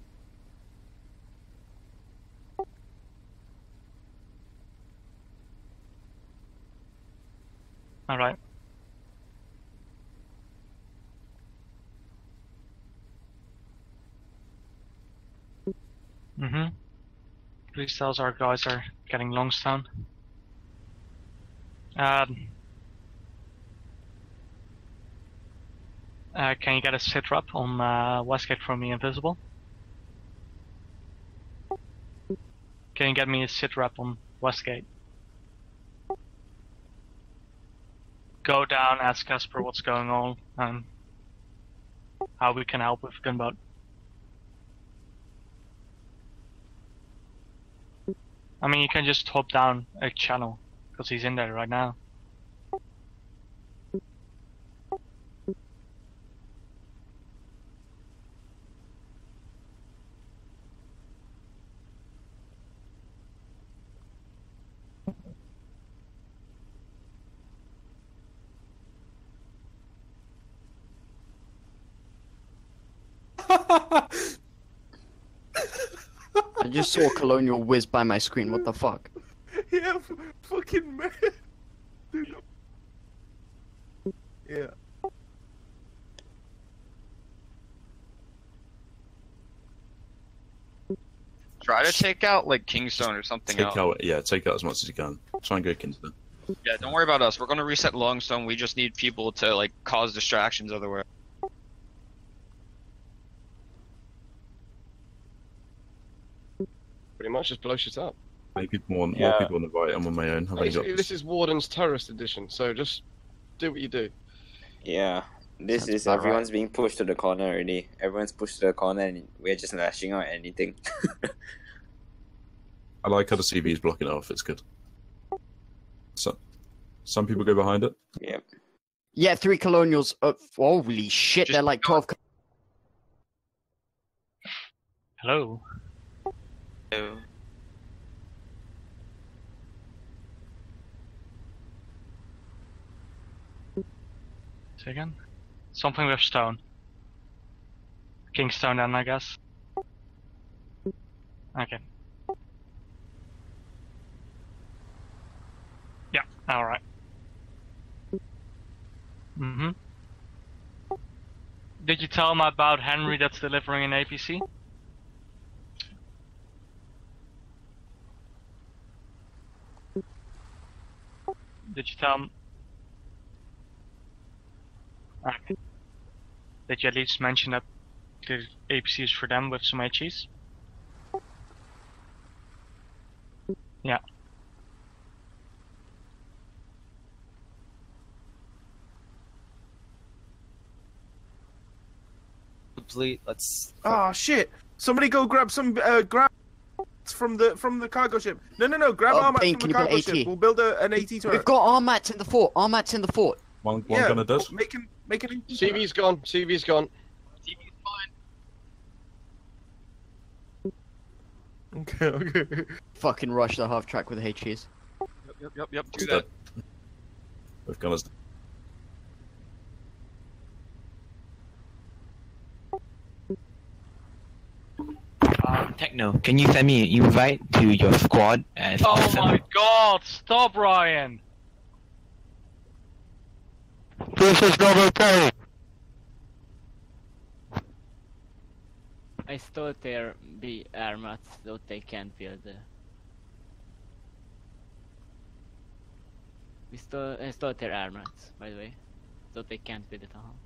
Alright. Mm-hmm. Police tells our guys are getting Longstone. Um, uh, can you get a sit rep on uh, Westgate for me invisible? Can you get me a sit rep on Westgate? Go down, ask Casper what's going on and how we can help with gunboat. I mean, you can just hop down a channel because he's in there right now. I just saw Colonial whiz by my screen. What the fuck? yeah, f- fucking man. Dude. Yeah. Try to take out like Kingstone or something Take else. out, yeah, take out as much as you can. Try and go Kingstone. Yeah, don't worry about us. We're gonna reset Longstone. We just need people to like cause distractions everywhere. Pretty much just blow shit up. Maybe more, Yeah. more people on the right. I'm on my own. I've got this is Warden's Terrorist Edition, so just do what you do. Yeah. This Sounds is about right. everyone's being pushed to the corner already. Everyone's pushed to the corner and we're just lashing out anything. I like how the CV is blocking it off. It's good. So, some people go behind it. Yep. Yeah, three colonials. Uh, holy shit, they're like 12. Hello. Say again? Something with stone. Kingstone then, I guess. Okay. Yeah, alright. Mm-hmm. Did you tell him about Henry that's delivering an APC? Did you tell him? Did you at least mention that the APC is for them with some HEs? Yeah. Complete. Let's. Oh shit! Somebody go grab some uh, grab from the from the cargo ship. No, no, no! Grab Oh, armor Bane, from the cargo ship. We'll build a, an AT turret. We've got arm mats in the fort. Arm mats in the fort. One, one yeah, gunner dead. Oh, make him, make him. CV's gone. CV's gone. CV's fine. Okay, okay. Fucking rush the half track with HEs. Yep, yep, yep, yep. Do It's that. dead. Both gunners. Um, Techno, can you send me an invite to your squad as Oh awesome? my god, stop Ryan! This is not okay. I stole their B armats so they can't build the. We stole, I stole their armats, by the way, so they can't build the town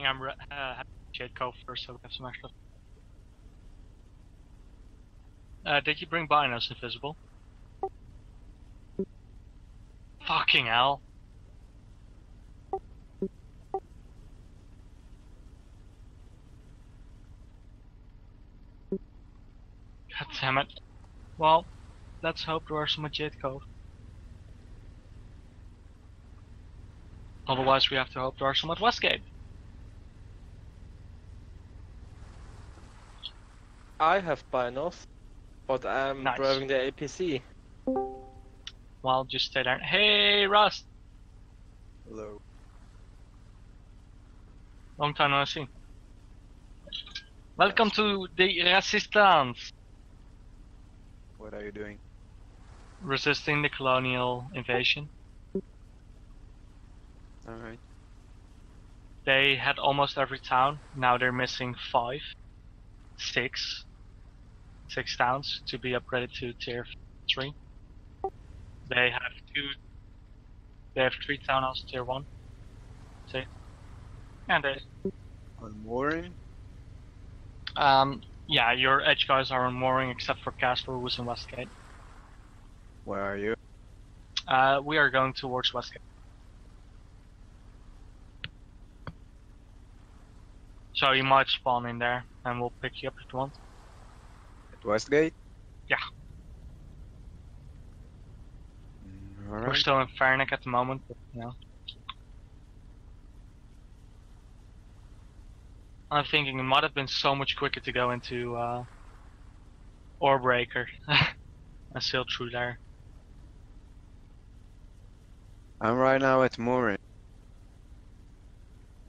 think I'm uh, happy to first so we have some extra. Uh, did you bring binos invisible? Fucking hell. God damn it. Well, let's hope there are some Jade Cove. Otherwise, we have to hope there are some at Westgate. I have binos, but I'm Nice. driving the APC. Well, just stay there. Hey, Rust! Hello. Long time no see. Welcome to the Resistance! What are you doing? Resisting the colonial invasion. Alright. They had almost every town. Now they're missing five, six, six towns to be upgraded to tier three. They have two. They have three town halls tier one. See, and they. On mooring? Um, yeah, your edge guys are on mooring except for Casper, who's in Westgate. Where are you? Uh, we are going towards Westgate. So you might spawn in there, and we'll pick you up if you want. At Westgate? Yeah. Mm, We're still in Farranac at the moment, but you know. I'm thinking it might have been so much quicker to go into uh, Oarbreaker and sail through there. I'm right now at mooring.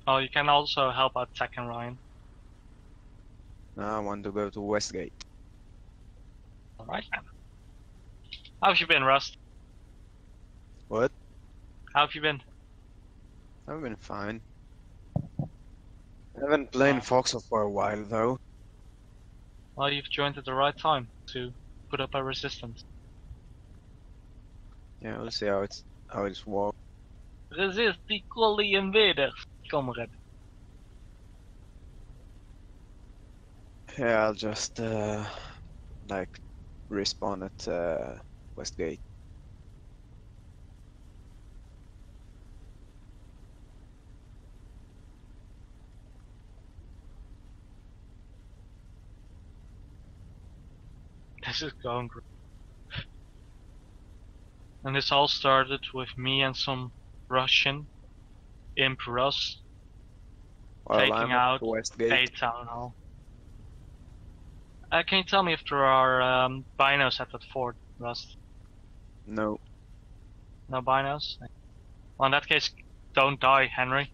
Oh, you can also help out Tech and Ryan. Now I want to go to Westgate. Alright then. How have you been, Rust? What? How have you been? I've been fine. I haven't played Foxhole for a while though. Well, you've joined at the right time to put up a resistance. Yeah, we'll see how it's how it's works. Resist the Collie invaders, comrade. Yeah, I'll just uh, like respawn at uh, Westgate. This is going great. And this all started with me and some Russian imp Well, taking I'm out Westgate. a town hall. Uh, can you tell me if there are um, binos at that fort, Rust? No. No binos? Well, in that case, don't die, Henry.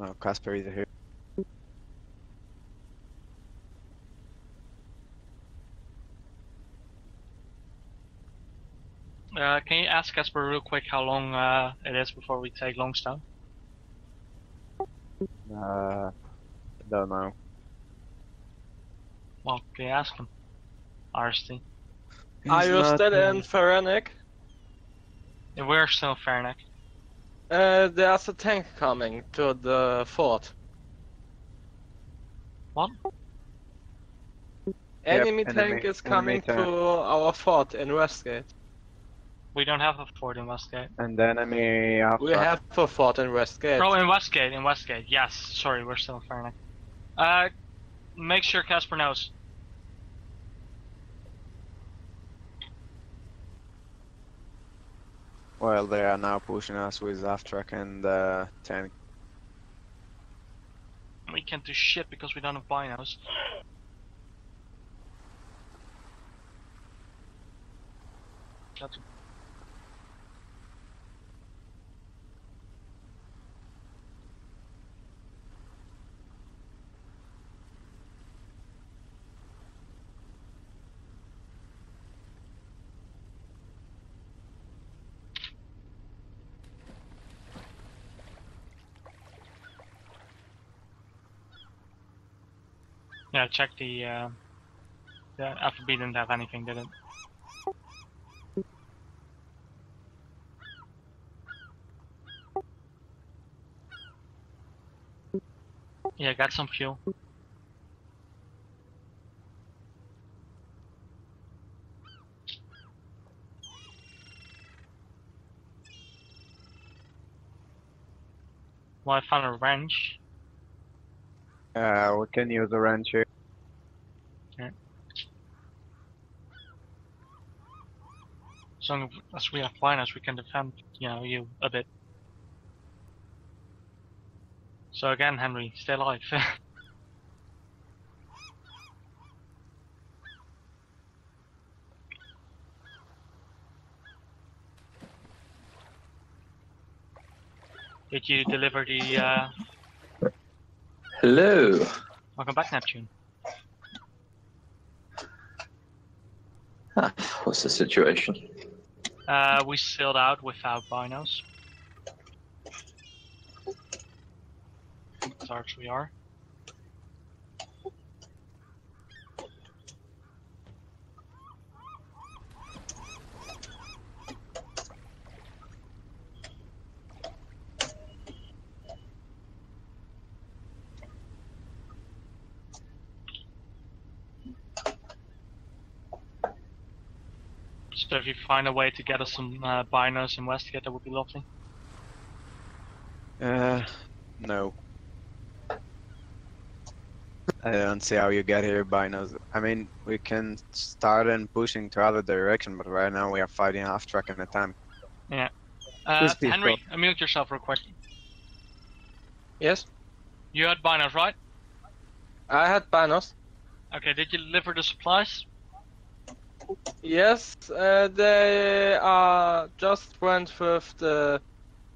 Oh, Casper is here. Uh, can you ask Casper real quick how long uh, it is before we take Longstone? Uh, don't know. Well, can you ask him? RST. Are you still uh, in Farranac? Yeah, we're still Farranac. Uh, there's a tank coming to the fort. What? Enemy Yep, tank enemy- is coming enemy to tank. our fort in Westgate. We don't have a fort in Westgate. And the enemy after. We have a fort in Westgate. Oh, in Westgate, in Westgate. Yes, sorry, we're still in Farranac. Uh, make sure Casper knows. Well, they are now pushing us with Aftrack and uh, tank. We can't do shit because we don't have binos. That's Yeah, check the. Uh, the FB didn't have anything, did it? Yeah, got some fuel. Well, I found a wrench. Uh, we can use a wrench here. Yeah. As long as we have binos, we can defend, you know, you a bit. So again, Henry, stay alive. Did you deliver the? Uh... Hello. Welcome back, Neptune. Ah, what's the situation? Uh, we sailed out without binos. Sarge, we are. So if you find a way to get us some uh, binos in Westgate, that would be lovely. Uh, no. I don't see how you get here binos. I mean, we can start and pushing to other direction, but right now we are fighting half track in a time. Yeah. Uh, Henry, unmute yourself real quick. Yes, You had binos, right? I had binos. Okay, did you deliver the supplies? Yes, uh, they uh, just went with the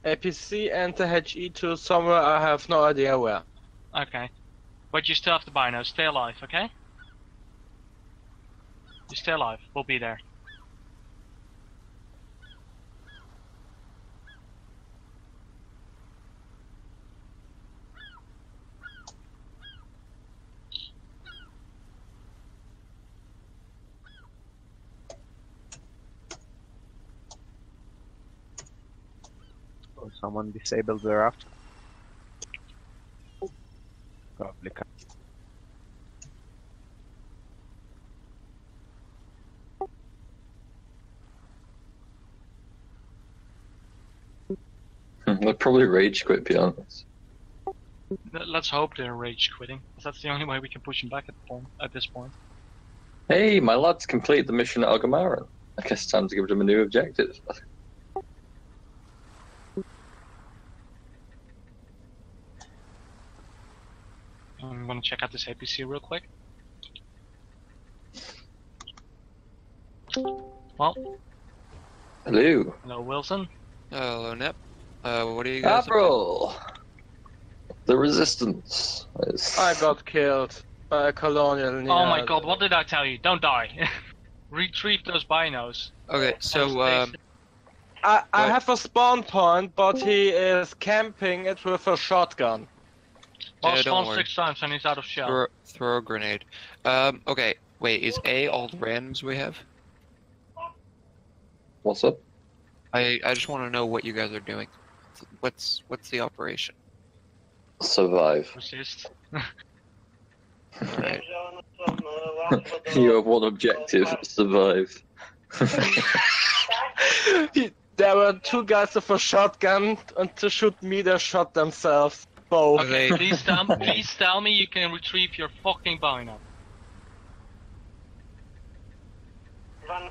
APC and the HE to somewhere I have no idea where. Okay. But you still have the binos. Stay alive, okay? You stay alive. We'll be there. Oh, someone disabled the raft. Probably. ca- Hmm, They'll probably rage quit, be honest. Let- Let's hope they're rage quitting. That's the only way we can push them back at, the point, at this point. Hey, my lads complete the mission at Ogmaran. I guess it's time to give them a new objective. I'm gonna check out this APC real quick. Well, Hello. hello Wilson. Hello, Nep. Uh, what are you guys? up? April. The resistance. is- I got killed by a colonial. near- Oh my god, what did I tell you? Don't die. Retrieve those binos. Okay, so um, I, I have a spawn point, but he is camping it with a shotgun. Well, Yeah, don't spawn six times and he's out of shell. throw, throw a grenade. Um, okay, wait, is A all the randoms we have? What's up? I I just want to know what you guys are doing. What's what's the operation? Survive. Resist. Alright. you have one objective: survive. there were two guys with a shotgun, and to shoot me, they shot themselves. Both. please tell please tell me you can retrieve your fucking bino.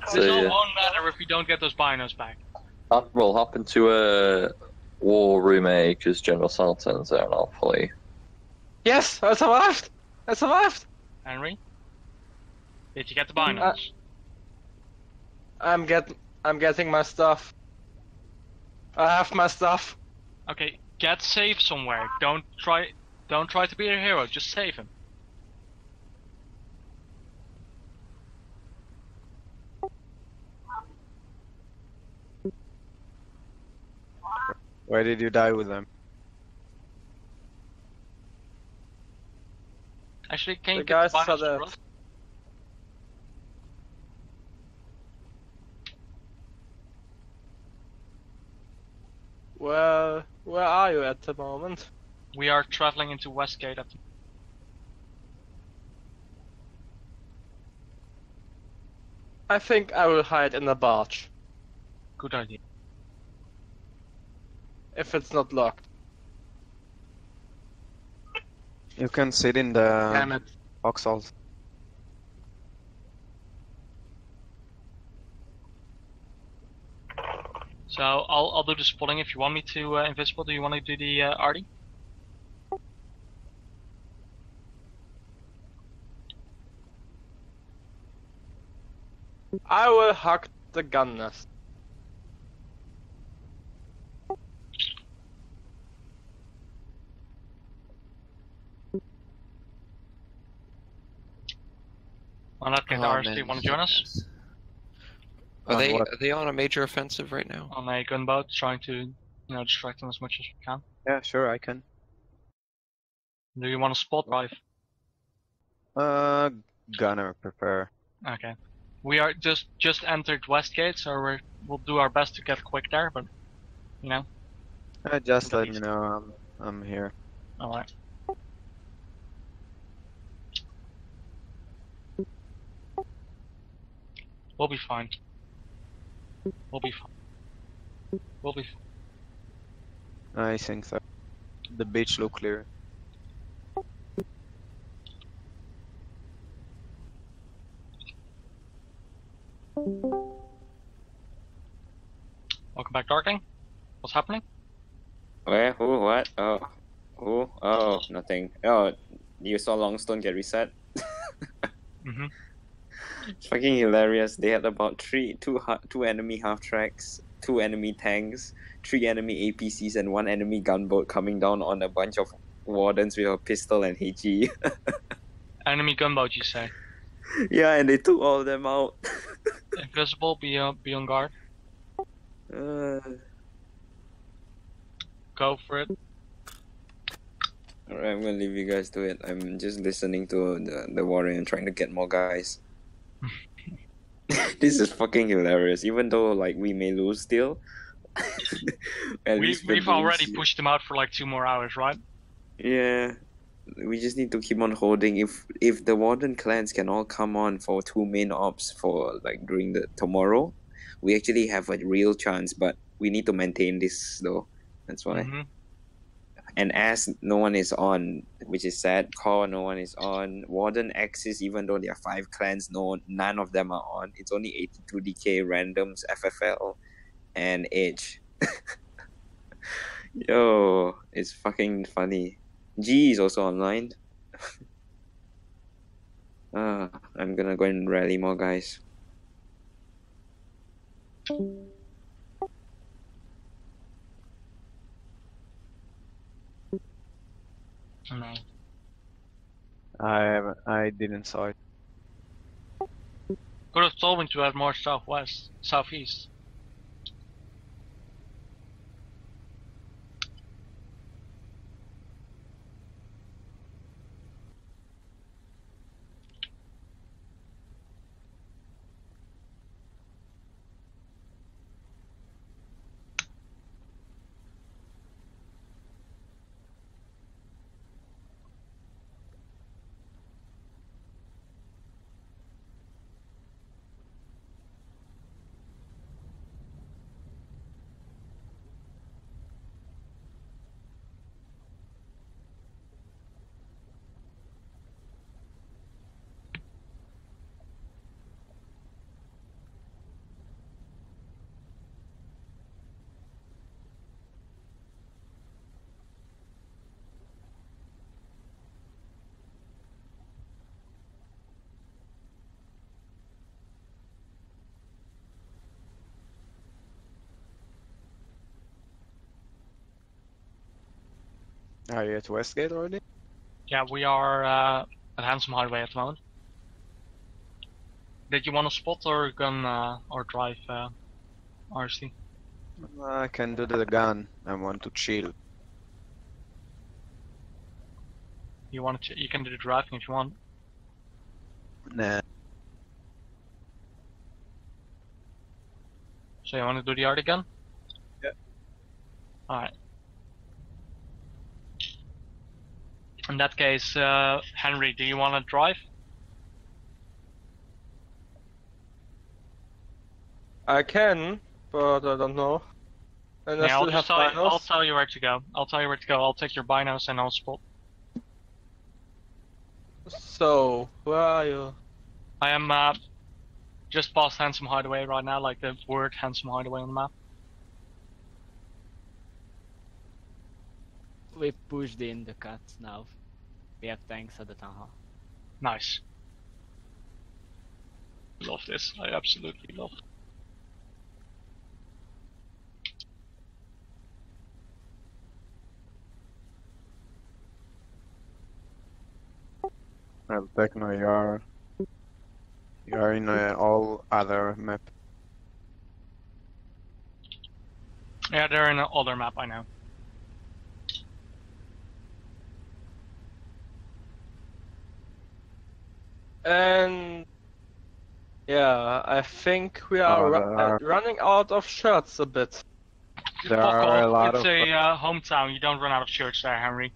So, This all yeah. won't matter if we don't get those binos back. Admiral, hop into a war room A because General Sultan's there and I'll follow you. Yes, I survived. I survived. Henry? Did you get the binos? Uh, I'm get I'm getting my stuff. I have my stuff. Okay, get safe somewhere. Don't try don't try to be a hero, just save him. Why did you die with them? Actually, can you The get the guys binos are there. for us? Well, where are you at the moment? We are traveling into Westgate at the I think I will hide in the barge good idea. if it's not locked. You can sit in the Damn it. foxholes. So I'll I'll do the spotting if you want me to uh, invisible. Do you want to do the uh, Artie? I will hug the gun nest. On that case, Oh, RS, do you want to join us? Are they what? are they on a major offensive right now? On a gunboat, trying to you know distract them as much as we can. Yeah, sure, I can. Do you want to spot drive? Uh, gunner, prepare. Okay. We are just just entered Westgate, so we're we'll do our best to get quick there, but you know. Uh, just let me know I'm I'm here. All right. We'll be fine. We'll be fine. We'll be. Fine. I think so. The beach look clear. Welcome back, Darking. What's happening? Where? Who? What? Oh. Who? Oh, nothing. Oh, you saw Longstone get reset? Mm-hmm. It's fucking hilarious. They had about three, two, enemy half tracks, two enemy tanks, three enemy APCs, and one enemy gunboat coming down on a bunch of wardens with a pistol and HE. Enemy gunboat, you say? Yeah, and they took all of them out. Invisible, be on, be on guard. Uh, Go for it. Alright, I'm gonna leave you guys to it. I'm just listening to the, the warrior and trying to get more guys. this is fucking hilarious. Even though like we may lose still. at We, least we're we've already shit. pushed them out for like two more hours, right? Yeah. We just need to keep on holding. If if the warden clans can all come on for two main ops for like during the tomorrow, we actually have a real chance. But we need to maintain this though. That's why. Mhm. And as no one is on, which is sad. Call no one is on. Warden Axis, even though there are five clans, no none of them are on. It's only 82 DK, randoms, FFL, and Edge. Yo, it's fucking funny. G is also online. Ah, I'm gonna go and rally more guys. No. I I didn't saw it. Could have told me to have more southwest, southeast. Are you at Westgate already? Yeah, we are uh, at Handsome Highway at the moment. Did you want to spot or gun uh, or drive uh, RC? I can do the gun. I want to chill. You want to? You can do the driving if you want. Nah. So you want to do the art again? Yeah. All right. In that case, uh, Henry, do you want to drive? I can, but I don't know. And I Yeah, I'll, have tell you, I'll tell you where to go. I'll tell you where to go. I'll take your binos and I'll spot. So, where are you? I am uh, just past Handsome Hideaway right now, like the word Handsome Hideaway on the map. We pushed in the cuts now. We have tanks at the town hall. Nice. Love this. I absolutely love it. Well, Techno, you are you are in a all other map. Yeah, they're in another map, I know. And yeah, I think we are Oh, ru- uh, running out of shirts a bit. There are a off. lot it's of a uh, hometown. You don't run out of shirts there, Henry.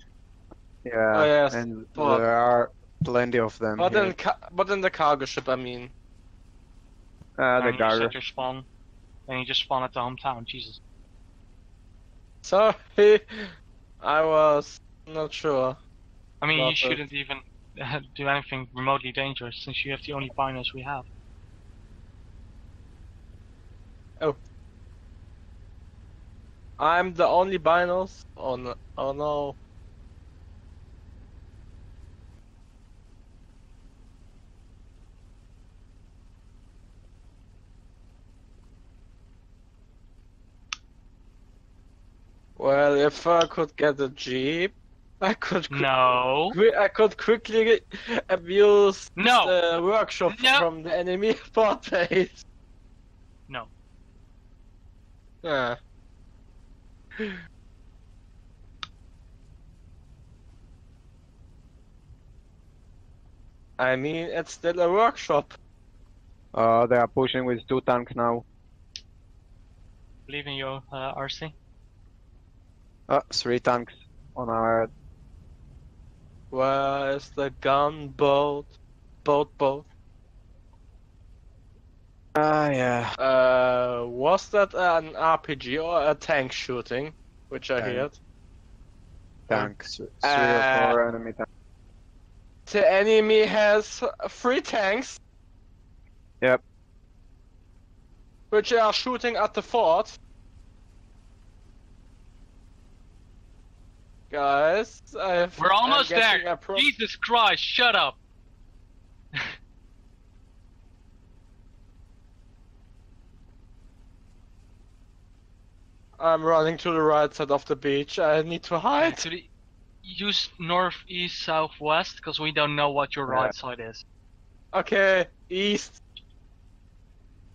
yeah, Oh, yes, and but- there are plenty of them But here. in ca- but in the cargo ship, I mean. Uh, the and you cargo. spawn. And you just spawn at the hometown. Jesus. Sorry, I was not sure. I mean, you shouldn't even do anything remotely dangerous since you have the only binos we have. Oh. I'm the only binos. Oh no! Oh no! Well, if I could get a jeep, I could. qui- No. qui- I could quickly abuse No. the workshop No. from the enemy port base. No. Yeah. I mean, it's still a workshop. Uh, they are pushing with two tanks now. Believe in you, uh, RC. Uh, three tanks on our. Where is the gunboat? Boat, boat. Ah, yeah. Uh, was that an RPG or a tank shooting? Which I Tank. heard. Tanks. Three Uh, or four enemy tanks. The enemy has three tanks, Yep. which are shooting at the fort. Guys, I've, We're almost there. Jesus Christ, shut up. I'm running to the right side of the beach. I need to hide. Actually, use north, east, southwest, because we don't know what your right Right. side is. Okay, east.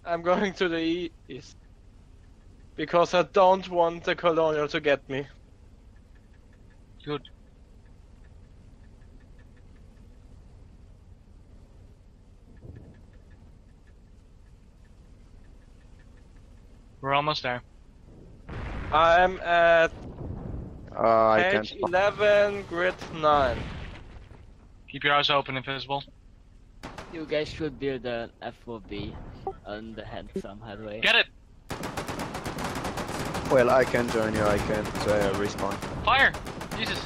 I'm going to the east. Because I don't want the colonial to get me. Good. We're almost there. I'm at Uh, I can't. page 11, grid 9. Keep your eyes open, invisible. You guys should build an FOB on the handsome highway. Get it! Well, I can join you. I can't uh, respawn. Fire! Jesus.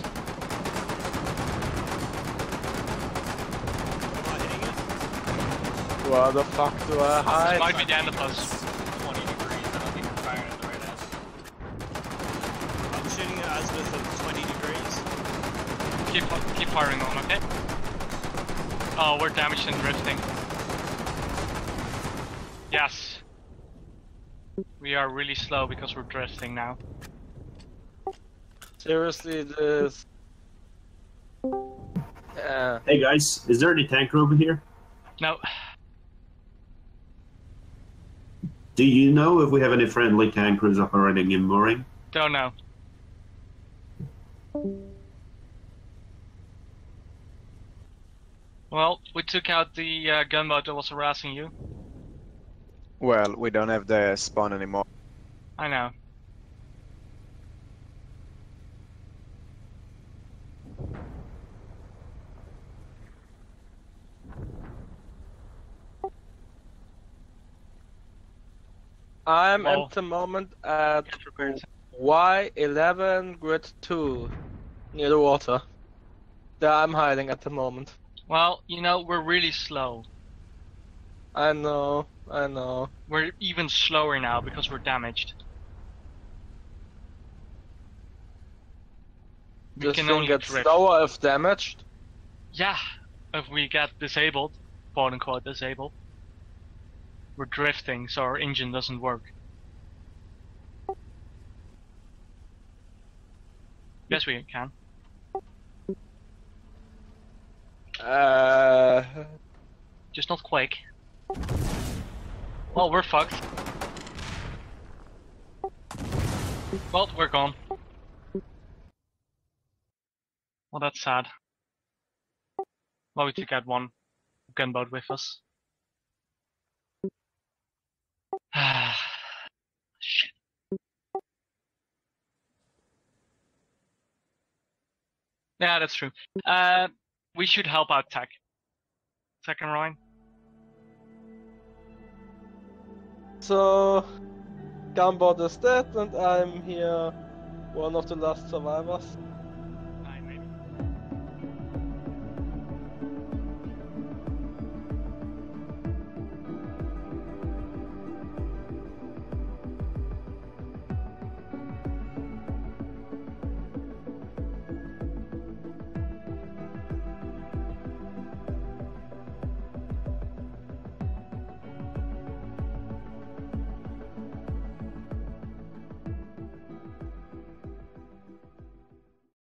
Where the fuck do I hide? might be the end 20 degrees. I don't think we're firing at the right angle. I'm shooting at azimuth of 20 degrees. Keep, keep firing on, okay? Oh, we're damaged and drifting. Yes. We are really slow because we're drifting now. Seriously, this. Yeah. Hey guys, is there any tanker over here? No. Do you know if we have any friendly tankers operating in mooring? Don't know. Well, we took out the uh, gunboat that was harassing you. Well, we don't have the spawn anymore. I know. I'm at the moment at Y11, grid 2, near the water. There I'm hiding at the moment. Well, you know, we're really slow. I know, I know. We're even slower now because we're damaged. We This can thing only gets drift. slower if damaged. Yeah, if we get disabled, quote unquote disabled, we're drifting, so our engine doesn't work. Yes, we can. Uh, Just not Quake. Well, we're fucked. Well, we're gone. Well, that's sad. Well, we took out one gunboat with us. Shit. Yeah, that's true. Uh, we should help out tech. Second Ryan. so, gunboat is dead, and I'm here, one of the last survivors.